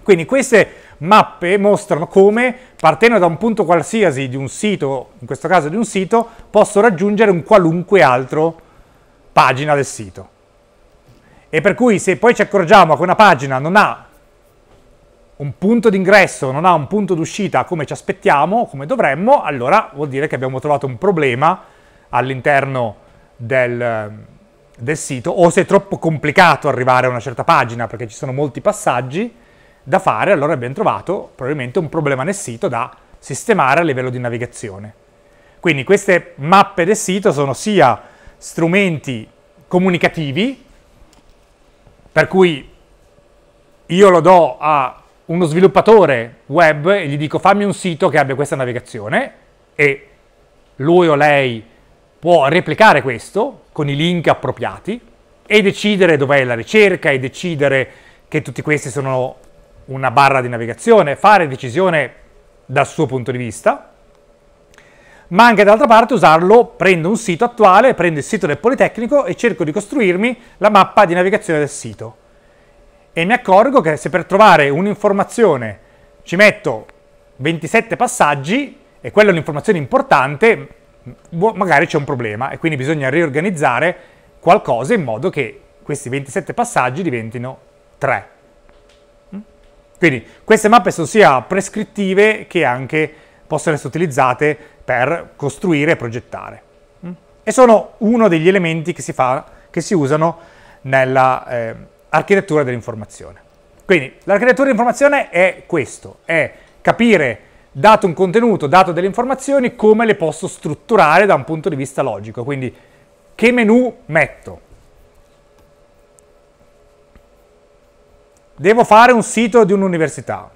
Quindi queste mappe mostrano come, partendo da un punto qualsiasi di un sito, in questo caso di un sito, posso raggiungere un qualunque altro pagina del sito. E per cui se poi ci accorgiamo che una pagina non ha un punto d'ingresso, non ha un punto d'uscita come ci aspettiamo, come dovremmo, allora vuol dire che abbiamo trovato un problema all'interno del, del sito, o se è troppo complicato arrivare a una certa pagina perché ci sono molti passaggi da fare, allora abbiamo trovato probabilmente un problema nel sito da sistemare a livello di navigazione. Quindi queste mappe del sito sono sia strumenti comunicativi, per cui io lo do a uno sviluppatore web e gli dico fammi un sito che abbia questa navigazione e lui o lei può replicare questo con i link appropriati e decidere dov'è la ricerca e decidere che tutti questi sono una barra di navigazione, fare decisione dal suo punto di vista, ma anche dall'altra parte usarlo, prendo un sito attuale, prendo il sito del Politecnico e cerco di costruirmi la mappa di navigazione del sito. E mi accorgo che se per trovare un'informazione ci metto 27 passaggi, e quella è un'informazione importante, magari c'è un problema e quindi bisogna riorganizzare qualcosa in modo che questi 27 passaggi diventino 3. Mm? Quindi queste mappe sono sia prescrittive che anche possono essere utilizzate per costruire e progettare. Mm? E sono uno degli elementi che si, fa, che si usano nell'architettura eh, dell'informazione. Quindi l'architettura dell'informazione è questo, è capire dato un contenuto, dato delle informazioni, come le posso strutturare da un punto di vista logico. Quindi che menu metto? Devo fare un sito di un'università.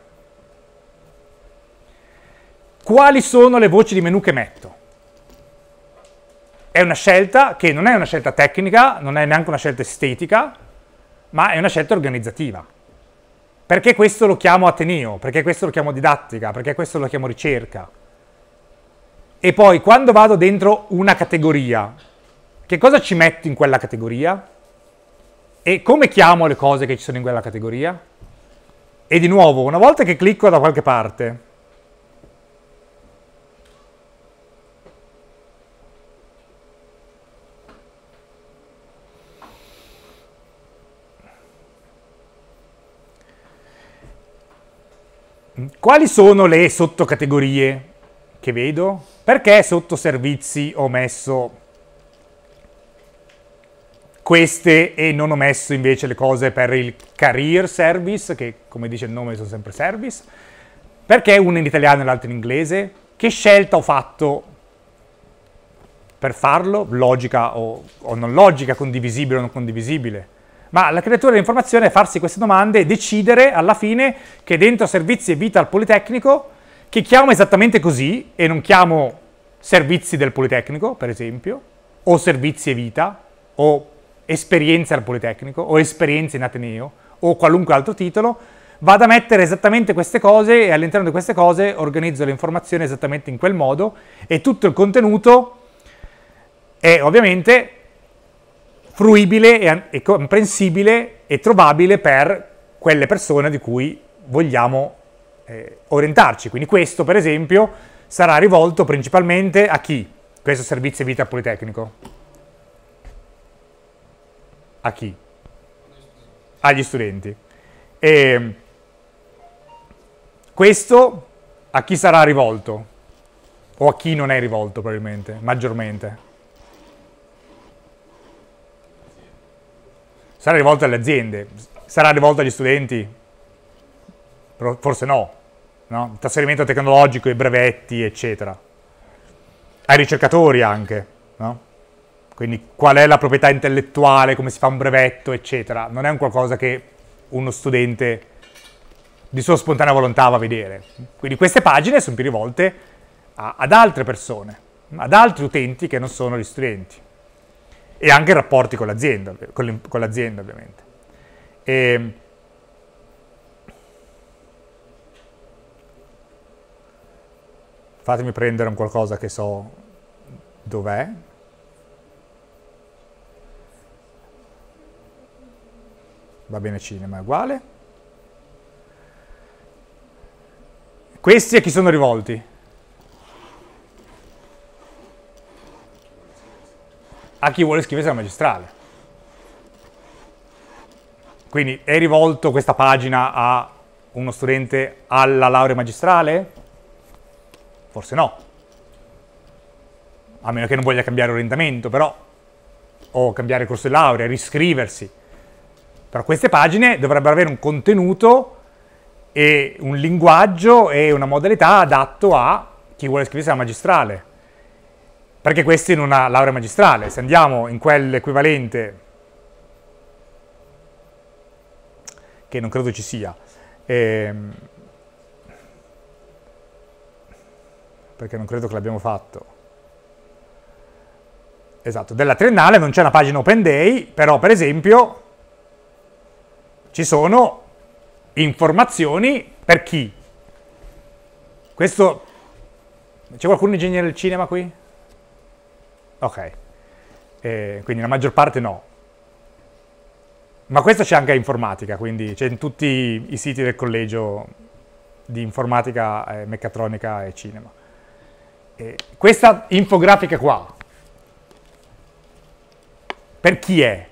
Quali sono le voci di menu che metto? È una scelta che non è una scelta tecnica, non è neanche una scelta estetica, ma è una scelta organizzativa. Perché questo lo chiamo Ateneo? Perché questo lo chiamo didattica? Perché questo lo chiamo ricerca? E poi quando vado dentro una categoria, che cosa ci metto in quella categoria? E come chiamo le cose che ci sono in quella categoria? E di nuovo, una volta che clicco da qualche parte, Quali sono le sottocategorie che vedo? Perché sotto servizi ho messo queste e non ho messo invece le cose per il career service, che come dice il nome sono sempre service? Perché una in italiano e l'altra in inglese? Che scelta ho fatto per farlo? Logica o, o non logica, condivisibile o non condivisibile? Ma la creatura dell'informazione è farsi queste domande e decidere alla fine che dentro servizi e vita al Politecnico, che chiamo esattamente così e non chiamo servizi del Politecnico, per esempio, o servizi e vita, o esperienze al Politecnico, o esperienze in Ateneo, o qualunque altro titolo, vado a mettere esattamente queste cose e all'interno di queste cose organizzo le informazioni esattamente in quel modo e tutto il contenuto è ovviamente fruibile e, e comprensibile e trovabile per quelle persone di cui vogliamo eh, orientarci. Quindi questo, per esempio, sarà rivolto principalmente a chi? Questo servizio vita politecnico? A chi? Agli studenti. E questo a chi sarà rivolto? O a chi non è rivolto probabilmente, maggiormente? Sarà rivolto alle aziende? Sarà rivolto agli studenti? Forse no, no? Il trasferimento tecnologico, i brevetti, eccetera. Ai ricercatori anche, no? Quindi qual è la proprietà intellettuale, come si fa un brevetto, eccetera. Non è un qualcosa che uno studente di sua spontanea volontà va a vedere. Quindi queste pagine sono più rivolte a, ad altre persone, ad altri utenti che non sono gli studenti e anche rapporti con l'azienda, con, l'azienda ovviamente. E, fatemi prendere un qualcosa che so dov'è. Va bene cinema, è uguale. Questi a chi sono rivolti? A chi vuole iscriversi alla magistrale. Quindi è rivolto questa pagina a uno studente alla laurea magistrale? Forse no. A meno che non voglia cambiare orientamento, però, o cambiare corso di laurea, riscriversi. Però queste pagine dovrebbero avere un contenuto e un linguaggio e una modalità adatto a chi vuole iscriversi alla magistrale. Perché questi in una laurea magistrale, se andiamo in quell'equivalente, che non credo ci sia, ehm, perché non credo che l'abbiamo fatto, esatto, della triennale non c'è una pagina open day, però per esempio ci sono informazioni per chi? Questo... C'è qualcuno ingegnere del cinema qui? Ok. Eh, quindi la maggior parte no. Ma questo c'è anche a informatica, quindi c'è in tutti i siti del collegio di informatica, eh, meccatronica e cinema. Eh, questa infografica qua, per chi è?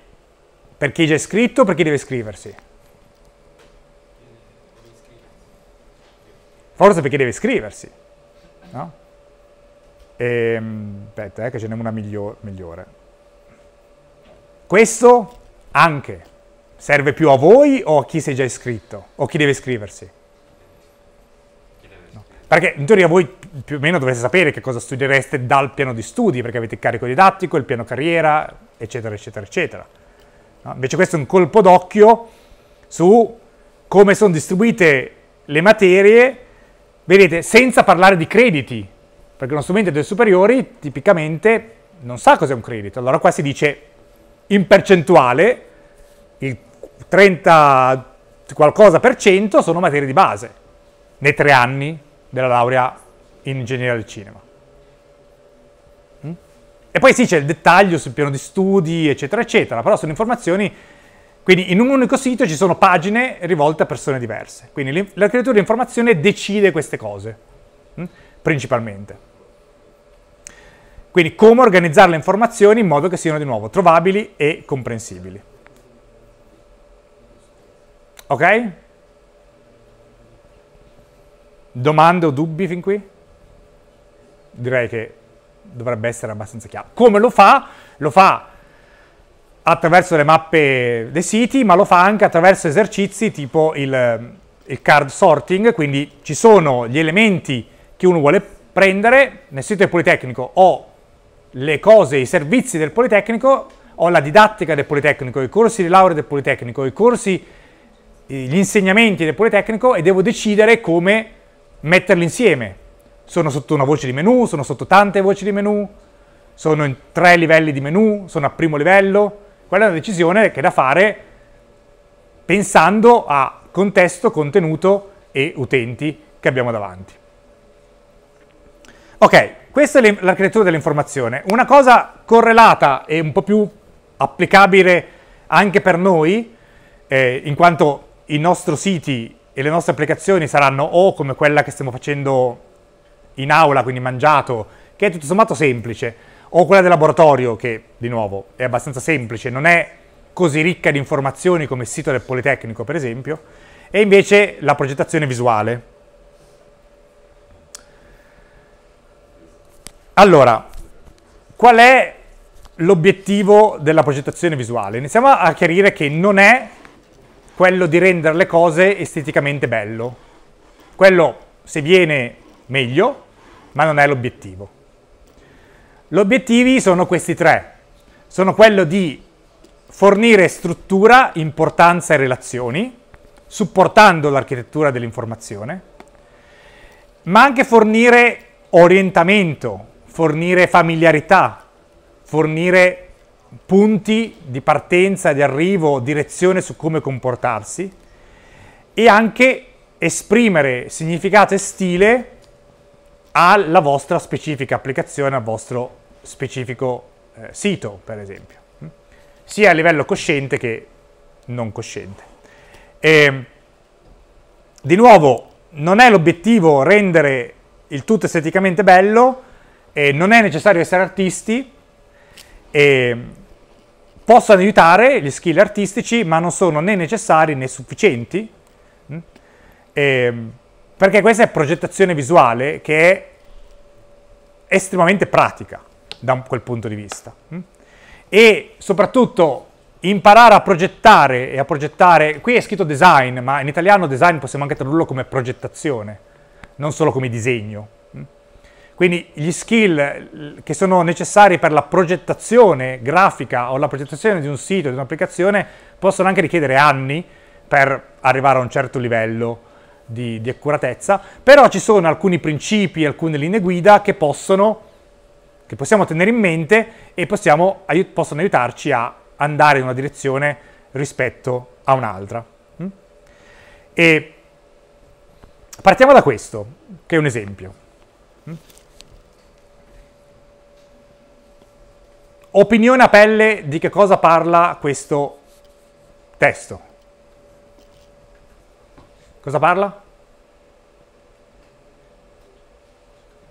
Per chi è già iscritto o per chi deve iscriversi? Forse perché deve iscriversi, no? E, ehm, aspetta, eh, che ce n'è una miglior, migliore. Questo anche serve più a voi o a chi si è già iscritto? O chi deve iscriversi? No. Perché in teoria voi più o meno dovreste sapere che cosa studiereste dal piano di studi, perché avete il carico didattico, il piano carriera, eccetera, eccetera, eccetera. No? Invece questo è un colpo d'occhio su come sono distribuite le materie Vedete, senza parlare di crediti, perché uno studente delle superiori tipicamente non sa cos'è un credito. Allora qua si dice in percentuale il 30 qualcosa per cento sono materie di base nei tre anni della laurea in ingegneria del cinema. Mm? E poi sì, c'è il dettaglio sul piano di studi, eccetera, eccetera, però sono informazioni quindi in un unico sito ci sono pagine rivolte a persone diverse. Quindi l'architettura di informazione decide queste cose, hm, principalmente. Quindi come organizzare le informazioni in modo che siano di nuovo trovabili e comprensibili. Ok? Domande o dubbi fin qui? Direi che dovrebbe essere abbastanza chiaro. Come lo fa? Lo fa attraverso le mappe dei siti, ma lo fa anche attraverso esercizi tipo il, il card sorting, quindi ci sono gli elementi che uno vuole prendere nel sito del Politecnico o le cose, i servizi del Politecnico o la didattica del Politecnico, i corsi di laurea del Politecnico, i corsi, gli insegnamenti del Politecnico e devo decidere come metterli insieme. Sono sotto una voce di menu, sono sotto tante voci di menu, sono in tre livelli di menu, sono a primo livello, quella è una decisione che è da fare pensando a contesto, contenuto e utenti che abbiamo davanti. Ok, questa è l'architettura dell'informazione. Una cosa correlata e un po' più applicabile anche per noi, eh, in quanto i nostri siti e le nostre applicazioni saranno o come quella che stiamo facendo in aula, quindi mangiato, che è tutto sommato semplice, o quella del laboratorio che, di nuovo, è abbastanza semplice, non è così ricca di informazioni come il sito del Politecnico, per esempio, e invece la progettazione visuale. Allora, qual è l'obiettivo della progettazione visuale? Iniziamo a chiarire che non è quello di rendere le cose esteticamente bello. Quello, se viene, meglio, ma non è l'obiettivo. Gli obiettivi sono questi tre. Sono quello di fornire struttura, importanza e relazioni, supportando l'architettura dell'informazione, ma anche fornire orientamento, fornire familiarità, fornire punti di partenza, di arrivo, direzione su come comportarsi e anche esprimere significato e stile alla vostra specifica applicazione, al vostro specifico eh, sito, per esempio, hm? sia a livello cosciente che non cosciente. E, di nuovo, non è l'obiettivo rendere il tutto esteticamente bello, e non è necessario essere artisti, e possono aiutare gli skill artistici, ma non sono né necessari né sufficienti, mm? e, perché questa è progettazione visuale che è estremamente pratica da quel punto di vista. mm? E soprattutto imparare a progettare e a progettare, qui è scritto design, ma in italiano design possiamo anche tradurlo come progettazione, non solo come disegno. Quindi gli skill che sono necessari per la progettazione grafica o la progettazione di un sito, di un'applicazione, possono anche richiedere anni per arrivare a un certo livello di, di accuratezza, però ci sono alcuni principi, alcune linee guida che, possono, che possiamo tenere in mente e possiamo, possono aiutarci a andare in una direzione rispetto a un'altra. Mm? E partiamo da questo, che è un esempio. Opinione a pelle di che cosa parla questo testo. Cosa parla?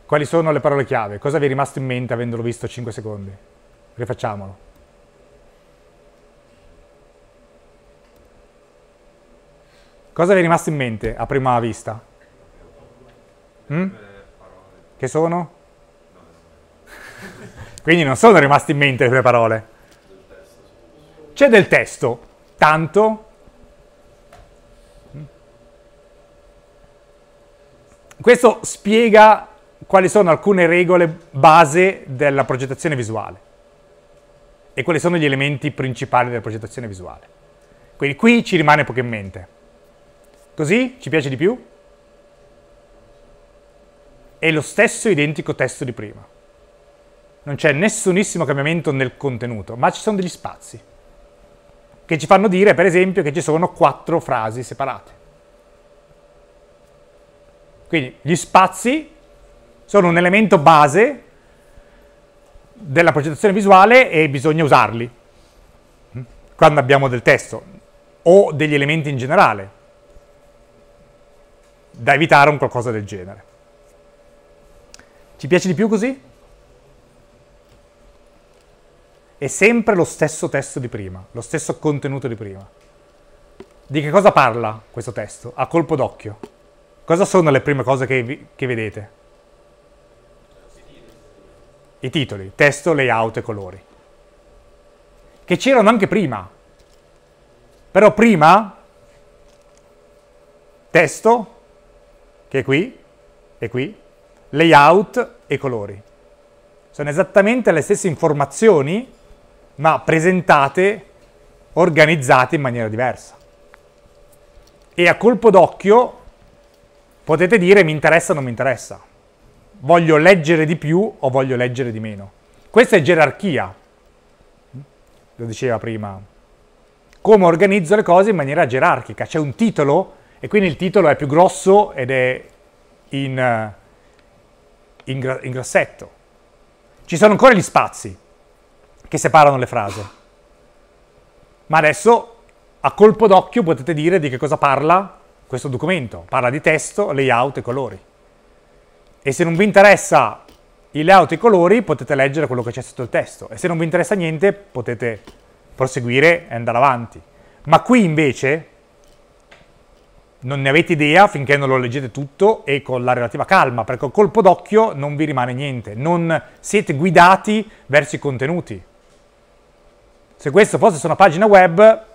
Quali sono le parole chiave? Cosa vi è rimasto in mente avendolo visto 5 secondi? Rifacciamolo. Cosa vi è rimasto in mente a prima vista? Mm? Che sono? Quindi non sono rimaste in mente le prime parole. C'è del testo, tanto. Questo spiega quali sono alcune regole base della progettazione visuale e quali sono gli elementi principali della progettazione visuale. Quindi qui ci rimane poco in mente. Così ci piace di più? È lo stesso identico testo di prima. Non c'è nessunissimo cambiamento nel contenuto, ma ci sono degli spazi che ci fanno dire, per esempio, che ci sono quattro frasi separate. Quindi gli spazi sono un elemento base della progettazione visuale e bisogna usarli quando abbiamo del testo o degli elementi in generale da evitare un qualcosa del genere. Ci piace di più così? È sempre lo stesso testo di prima, lo stesso contenuto di prima. Di che cosa parla questo testo? A colpo d'occhio. Cosa sono le prime cose che, vi- che vedete? I titoli, testo, layout e colori. Che c'erano anche prima. Però prima, testo, che è qui, e qui, layout e colori. Sono esattamente le stesse informazioni, ma presentate, organizzate in maniera diversa. E a colpo d'occhio potete dire mi interessa o non mi interessa. Voglio leggere di più o voglio leggere di meno. Questa è gerarchia, lo diceva prima. Come organizzo le cose in maniera gerarchica. C'è un titolo e quindi il titolo è più grosso ed è in, eh, in, in grassetto. Ci sono ancora gli spazi che separano le frasi. Ma adesso a colpo d'occhio potete dire di che cosa parla questo documento. Parla di testo, layout e colori. E se non vi interessa il layout e i colori potete leggere quello che c'è sotto il testo. E se non vi interessa niente potete proseguire e andare avanti. Ma qui invece non ne avete idea finché non lo leggete tutto e con la relativa calma, perché a colpo d'occhio non vi rimane niente, non siete guidati verso i contenuti. Se questo fosse su una pagina web,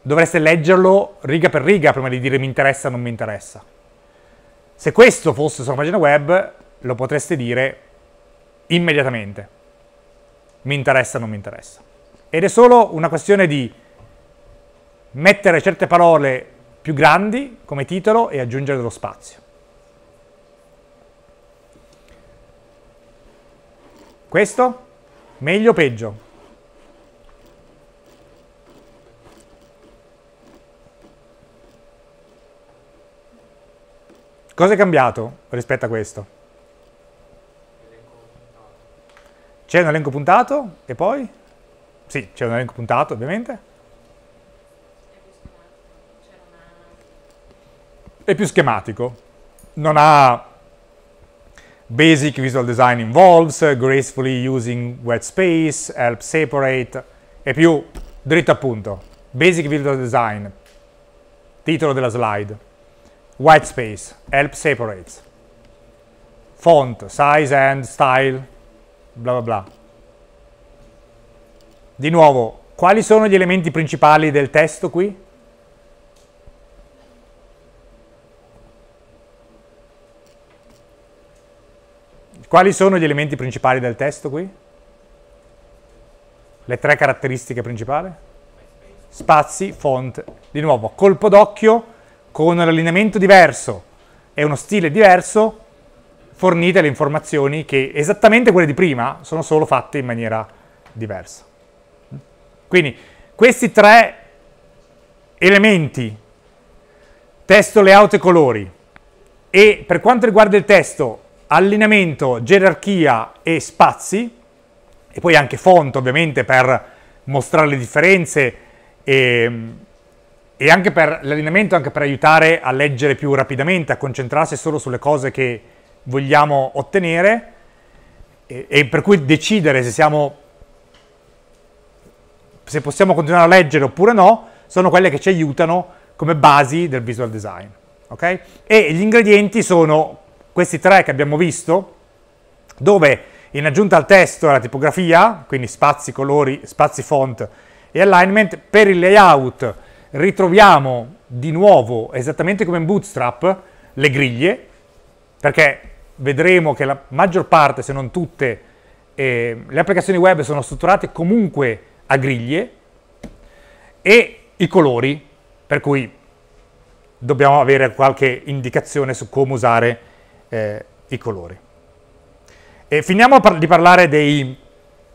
dovreste leggerlo riga per riga prima di dire mi interessa o non mi interessa. Se questo fosse su una pagina web, lo potreste dire immediatamente. Mi interessa o non mi interessa. Ed è solo una questione di mettere certe parole più grandi come titolo e aggiungere dello spazio. Questo? Meglio o peggio? Cosa è cambiato rispetto a questo? C'è un elenco puntato e poi? Sì, c'è un elenco puntato ovviamente. è più schematico, non ha basic visual design involves, gracefully using white space, help separate, è più dritto appunto, basic visual design, titolo della slide, white space, help separates, font, size and style, bla bla bla. Di nuovo, quali sono gli elementi principali del testo qui? Quali sono gli elementi principali del testo qui? Le tre caratteristiche principali? Spazi, font, di nuovo, colpo d'occhio con un allineamento diverso e uno stile diverso, fornite le informazioni che esattamente quelle di prima sono solo fatte in maniera diversa. Quindi questi tre elementi, testo, layout e colori, e per quanto riguarda il testo, allineamento, gerarchia e spazi, e poi anche font ovviamente per mostrare le differenze e, e anche per l'allineamento, anche per aiutare a leggere più rapidamente, a concentrarsi solo sulle cose che vogliamo ottenere e, e per cui decidere se siamo se possiamo continuare a leggere oppure no, sono quelle che ci aiutano come basi del visual design. Okay? E gli ingredienti sono questi tre che abbiamo visto, dove in aggiunta al testo e alla tipografia, quindi spazi, colori, spazi font e alignment, per il layout ritroviamo di nuovo, esattamente come in Bootstrap, le griglie, perché vedremo che la maggior parte, se non tutte, eh, le applicazioni web sono strutturate comunque a griglie e i colori, per cui dobbiamo avere qualche indicazione su come usare eh, i colori. E finiamo par di parlare dei,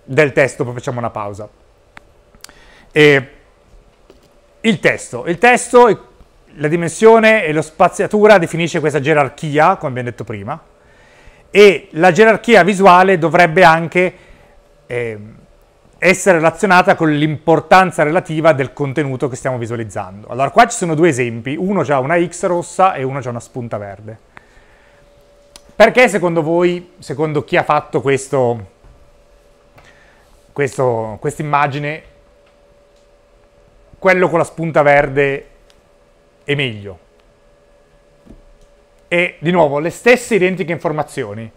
del testo, poi facciamo una pausa. E il testo. Il testo, la dimensione e la spaziatura definisce questa gerarchia, come abbiamo detto prima, e la gerarchia visuale dovrebbe anche eh, essere relazionata con l'importanza relativa del contenuto che stiamo visualizzando. Allora, qua ci sono due esempi, uno ha una X rossa e uno ha una spunta verde. Perché secondo voi, secondo chi ha fatto questa immagine, quello con la spunta verde è meglio? E di nuovo, le stesse identiche informazioni.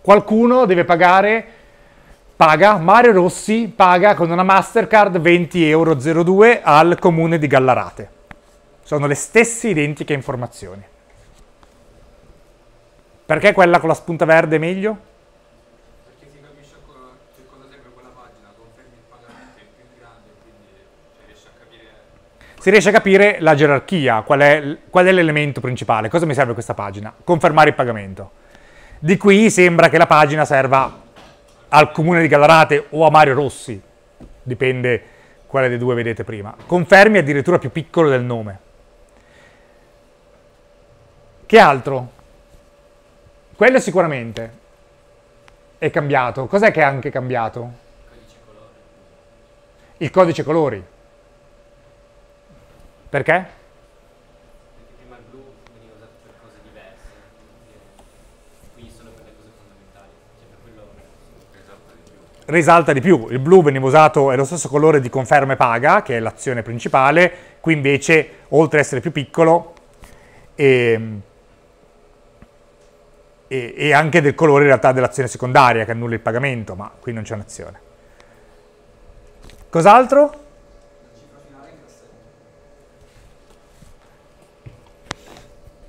Qualcuno deve pagare, paga, Mario Rossi paga con una Mastercard 20,02 euro al comune di Gallarate. Sono le stesse identiche informazioni. Perché quella con la spunta verde è meglio? Perché si capisce co- che cosa serve quella pagina, confermi il pagamento è più grande, quindi si riesce a capire Si riesce a capire la gerarchia, qual è, qual è l'elemento principale, cosa mi serve questa pagina? Confermare il pagamento. Di qui sembra che la pagina serva al comune di Gallarate o a Mario Rossi, dipende quale dei due vedete prima. Confermi addirittura più piccolo del nome. Che altro? Quello sicuramente è cambiato. Cos'è che è anche cambiato? Il codice colori. Perché? Risalta di più. Il blu veniva usato, è lo stesso colore di conferma e paga, che è l'azione principale, qui invece, oltre ad essere più piccolo, e, e, e anche del colore in realtà dell'azione secondaria, che annulla il pagamento, ma qui non c'è un'azione. Cos'altro?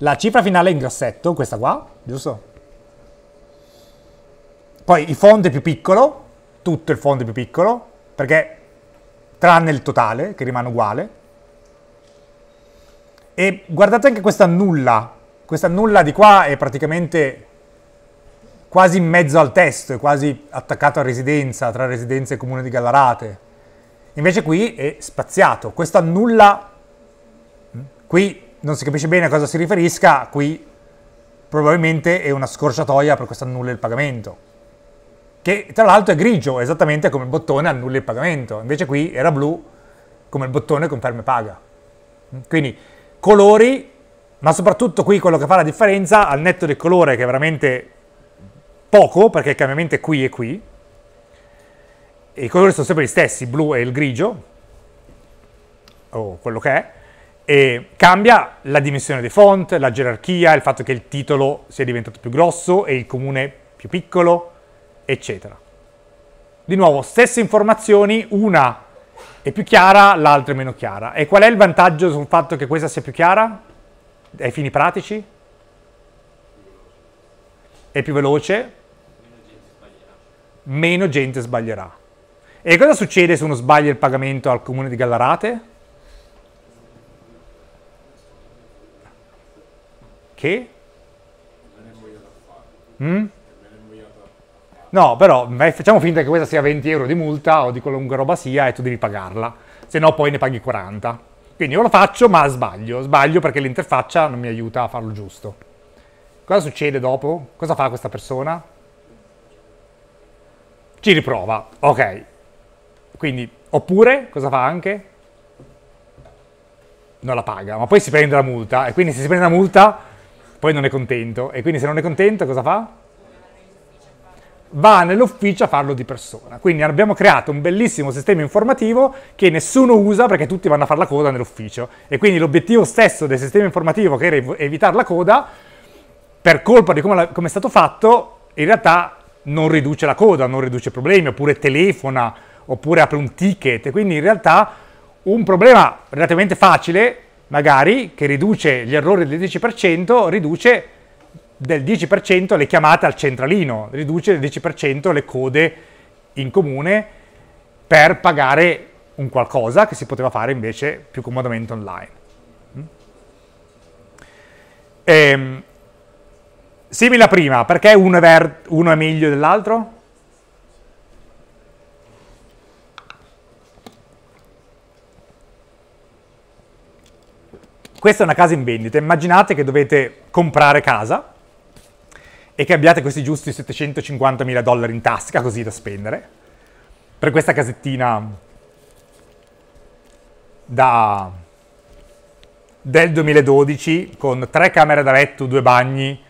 La cifra finale in grassetto, questa qua, giusto? Poi il font è più piccolo, tutto il font è più piccolo, perché tranne il totale, che rimane uguale. E guardate anche questa nulla, questa nulla di qua è praticamente quasi in mezzo al testo, è quasi attaccato a residenza, tra residenza e comune di Gallarate. Invece qui è spaziato, questa nulla, qui non si capisce bene a cosa si riferisca, qui probabilmente è una scorciatoia per questo annulla il pagamento che tra l'altro è grigio, esattamente come il bottone annulla il pagamento, invece qui era blu come il bottone conferma e paga. Quindi colori ma soprattutto qui quello che fa la differenza, al netto del colore che è veramente poco, perché il cambiamento è qui e qui, e i colori sono sempre gli stessi, il blu e il grigio, o quello che è, e cambia la dimensione dei font, la gerarchia, il fatto che il titolo sia diventato più grosso e il comune più piccolo, eccetera. Di nuovo, stesse informazioni, una è più chiara, l'altra è meno chiara. E qual è il vantaggio sul fatto che questa sia più chiara? Ai fini pratici? È più veloce? Meno gente sbaglierà. E cosa succede se uno sbaglia il pagamento al comune di Gallarate? Che? Mm? No, però facciamo finta che questa sia 20 euro di multa o di qualunque roba sia e tu devi pagarla, se no poi ne paghi 40. Quindi io lo faccio ma sbaglio, sbaglio perché l'interfaccia non mi aiuta a farlo giusto. Cosa succede dopo? Cosa fa questa persona? Ci riprova, ok. Quindi, oppure, cosa fa anche? Non la paga, ma poi si prende la multa e quindi se si prende la multa poi non è contento e quindi se non è contento cosa fa? va nell'ufficio a farlo di persona. Quindi abbiamo creato un bellissimo sistema informativo che nessuno usa perché tutti vanno a fare la coda nell'ufficio. E quindi l'obiettivo stesso del sistema informativo, che era evitare la coda, per colpa di come, come è stato fatto, in realtà non riduce la coda, non riduce problemi, oppure telefona, oppure apre un ticket. Quindi in realtà un problema relativamente facile, magari, che riduce gli errori del 10%, riduce del 10% le chiamate al centralino, riduce del 10% le code in comune per pagare un qualcosa che si poteva fare invece più comodamente online. Mm? Ehm, simile a prima, perché uno è, uno è meglio dell'altro? Questa è una casa in vendita, immaginate che dovete comprare casa e che abbiate questi giusti 750 mila dollari in tasca così da spendere per questa casettina da, del 2012 con tre camere da letto, due bagni,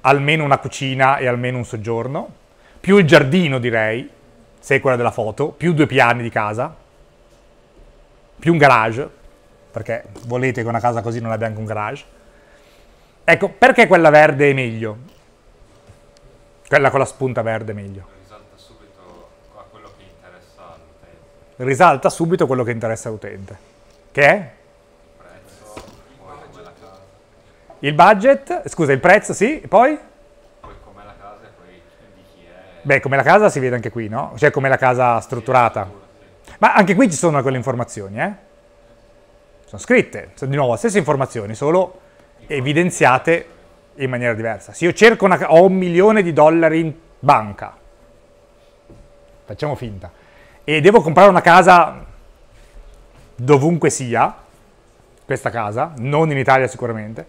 almeno una cucina e almeno un soggiorno, più il giardino direi, se è quella della foto, più due piani di casa, più un garage, perché volete che una casa così non abbia anche un garage. Ecco, perché quella verde è meglio? Quella con la spunta verde meglio. Risalta subito a quello che interessa all'utente. Risalta subito quello che interessa all'utente. Che è? Il prezzo, poi com'è la casa. Il budget, scusa, il prezzo, sì, e poi? Poi com'è la casa e poi di chi è. Beh, come la casa si vede anche qui, no? Cioè come la casa strutturata. Ma anche qui ci sono quelle informazioni, eh? Sono scritte, sono di nuovo le stesse informazioni, solo evidenziate in maniera diversa. Se io cerco una, ho un milione di dollari in banca, facciamo finta, e devo comprare una casa dovunque sia, questa casa, non in Italia sicuramente,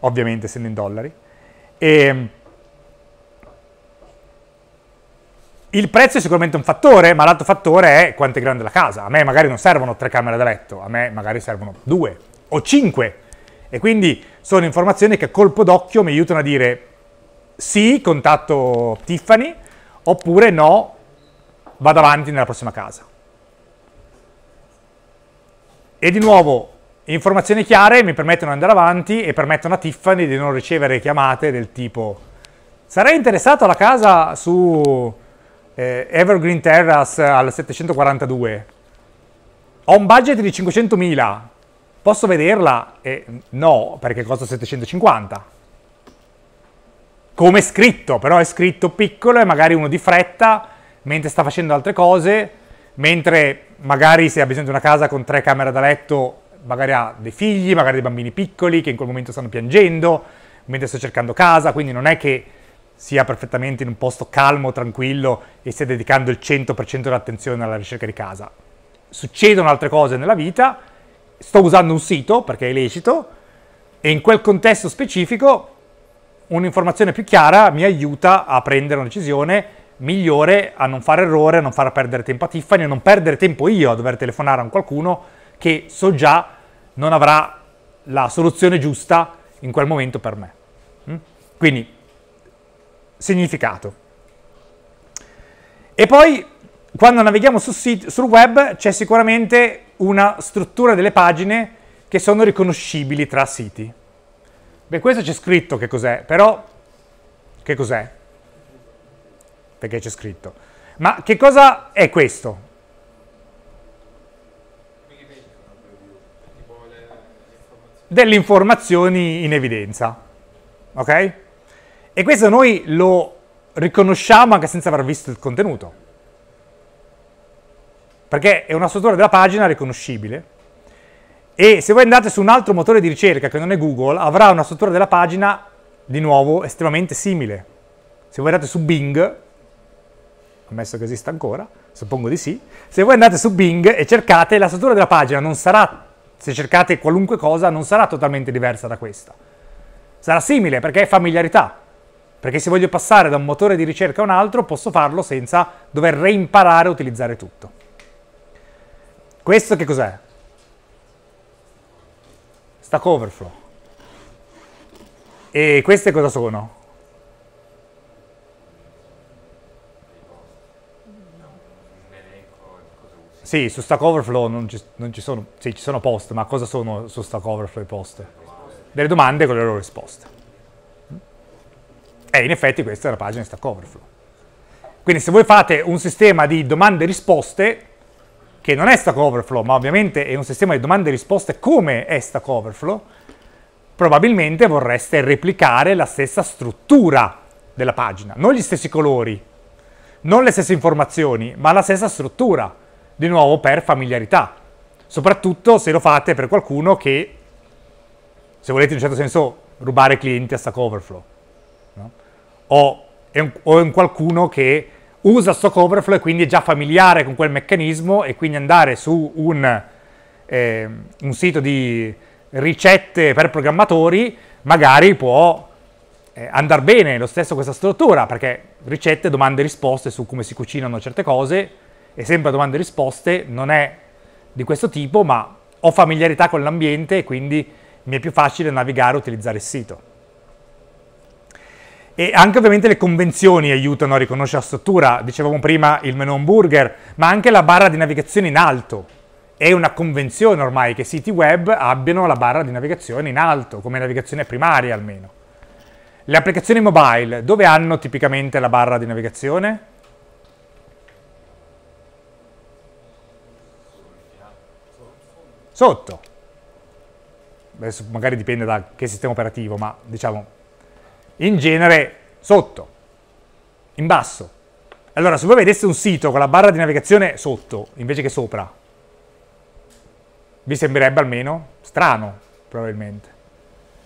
ovviamente essendo in dollari, e il prezzo è sicuramente un fattore, ma l'altro fattore è quanto è grande la casa. A me magari non servono tre camere da letto, a me magari servono due o cinque e quindi sono informazioni che a colpo d'occhio mi aiutano a dire sì, contatto Tiffany, oppure no, vado avanti nella prossima casa. E di nuovo, informazioni chiare mi permettono di andare avanti e permettono a Tiffany di non ricevere chiamate del tipo sarei interessato alla casa su eh, Evergreen Terrace al 742, ho un budget di 500.000, Posso vederla? Eh, no, perché costa 750. Come scritto, però è scritto piccolo e magari uno di fretta, mentre sta facendo altre cose, mentre magari se ha bisogno di una casa con tre camere da letto, magari ha dei figli, magari dei bambini piccoli che in quel momento stanno piangendo, mentre sto cercando casa, quindi non è che sia perfettamente in un posto calmo, tranquillo e stia dedicando il 100% dell'attenzione alla ricerca di casa. Succedono altre cose nella vita sto usando un sito perché è lecito e in quel contesto specifico un'informazione più chiara mi aiuta a prendere una decisione migliore, a non fare errore, a non far perdere tempo a Tiffany, a non perdere tempo io a dover telefonare a qualcuno che so già non avrà la soluzione giusta in quel momento per me. Mm? Quindi, significato. E poi, quando navighiamo sul, sito, sul web, c'è sicuramente una struttura delle pagine che sono riconoscibili tra siti. Beh, questo c'è scritto che cos'è, però che cos'è? Perché c'è scritto. Ma che cosa è questo? Delle informazioni in evidenza. Ok? E questo noi lo riconosciamo anche senza aver visto il contenuto. Perché è una struttura della pagina riconoscibile e se voi andate su un altro motore di ricerca che non è Google, avrà una struttura della pagina, di nuovo, estremamente simile. Se voi andate su Bing, ammesso che esista ancora, suppongo di sì, se voi andate su Bing e cercate, la struttura della pagina non sarà, se cercate qualunque cosa, non sarà totalmente diversa da questa. Sarà simile perché è familiarità. Perché se voglio passare da un motore di ricerca a un altro, posso farlo senza dover reimparare a utilizzare tutto. Questo che cos'è? Stack Overflow. E queste cosa sono? Sì, su Stack Overflow non ci, non ci, sono, sì, ci sono post, ma cosa sono su Stack Overflow i post? Delle domande con le loro risposte. E in effetti questa è la pagina di Stack Overflow. Quindi se voi fate un sistema di domande e risposte, che non è Stack Overflow, ma ovviamente è un sistema di domande e risposte come è Stack Overflow, probabilmente vorreste replicare la stessa struttura della pagina, non gli stessi colori, non le stesse informazioni, ma la stessa struttura, di nuovo per familiarità, soprattutto se lo fate per qualcuno che, se volete in un certo senso, rubare clienti a Stack Overflow? O, è un, o è un qualcuno che usa Stock Overflow e quindi è già familiare con quel meccanismo e quindi andare su un, eh, un sito di ricette per programmatori magari può eh, andare bene lo stesso questa struttura perché ricette, domande e risposte su come si cucinano certe cose e sempre domande e risposte non è di questo tipo ma ho familiarità con l'ambiente e quindi mi è più facile navigare e utilizzare il sito. E anche ovviamente le convenzioni aiutano a riconoscere la struttura, dicevamo prima il menu hamburger, ma anche la barra di navigazione in alto. È una convenzione ormai che i siti web abbiano la barra di navigazione in alto, come navigazione primaria almeno. Le applicazioni mobile, dove hanno tipicamente la barra di navigazione? Sotto. Adesso magari dipende da che sistema operativo, ma diciamo in genere sotto, in basso. Allora, se voi vedeste un sito con la barra di navigazione sotto, invece che sopra, vi sembrerebbe almeno strano, probabilmente.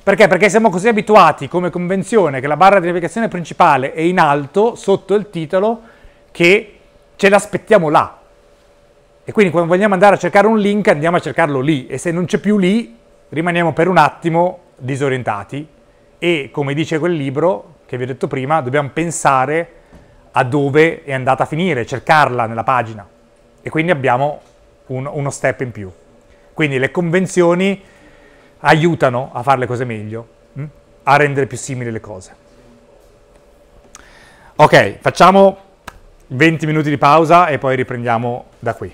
Perché? Perché siamo così abituati come convenzione che la barra di navigazione principale è in alto, sotto il titolo, che ce l'aspettiamo là. E quindi quando vogliamo andare a cercare un link andiamo a cercarlo lì e se non c'è più lì rimaniamo per un attimo disorientati e come dice quel libro che vi ho detto prima, dobbiamo pensare a dove è andata a finire, cercarla nella pagina e quindi abbiamo un, uno step in più. Quindi le convenzioni aiutano a fare le cose meglio, hm? a rendere più simili le cose. Ok, facciamo 20 minuti di pausa e poi riprendiamo da qui.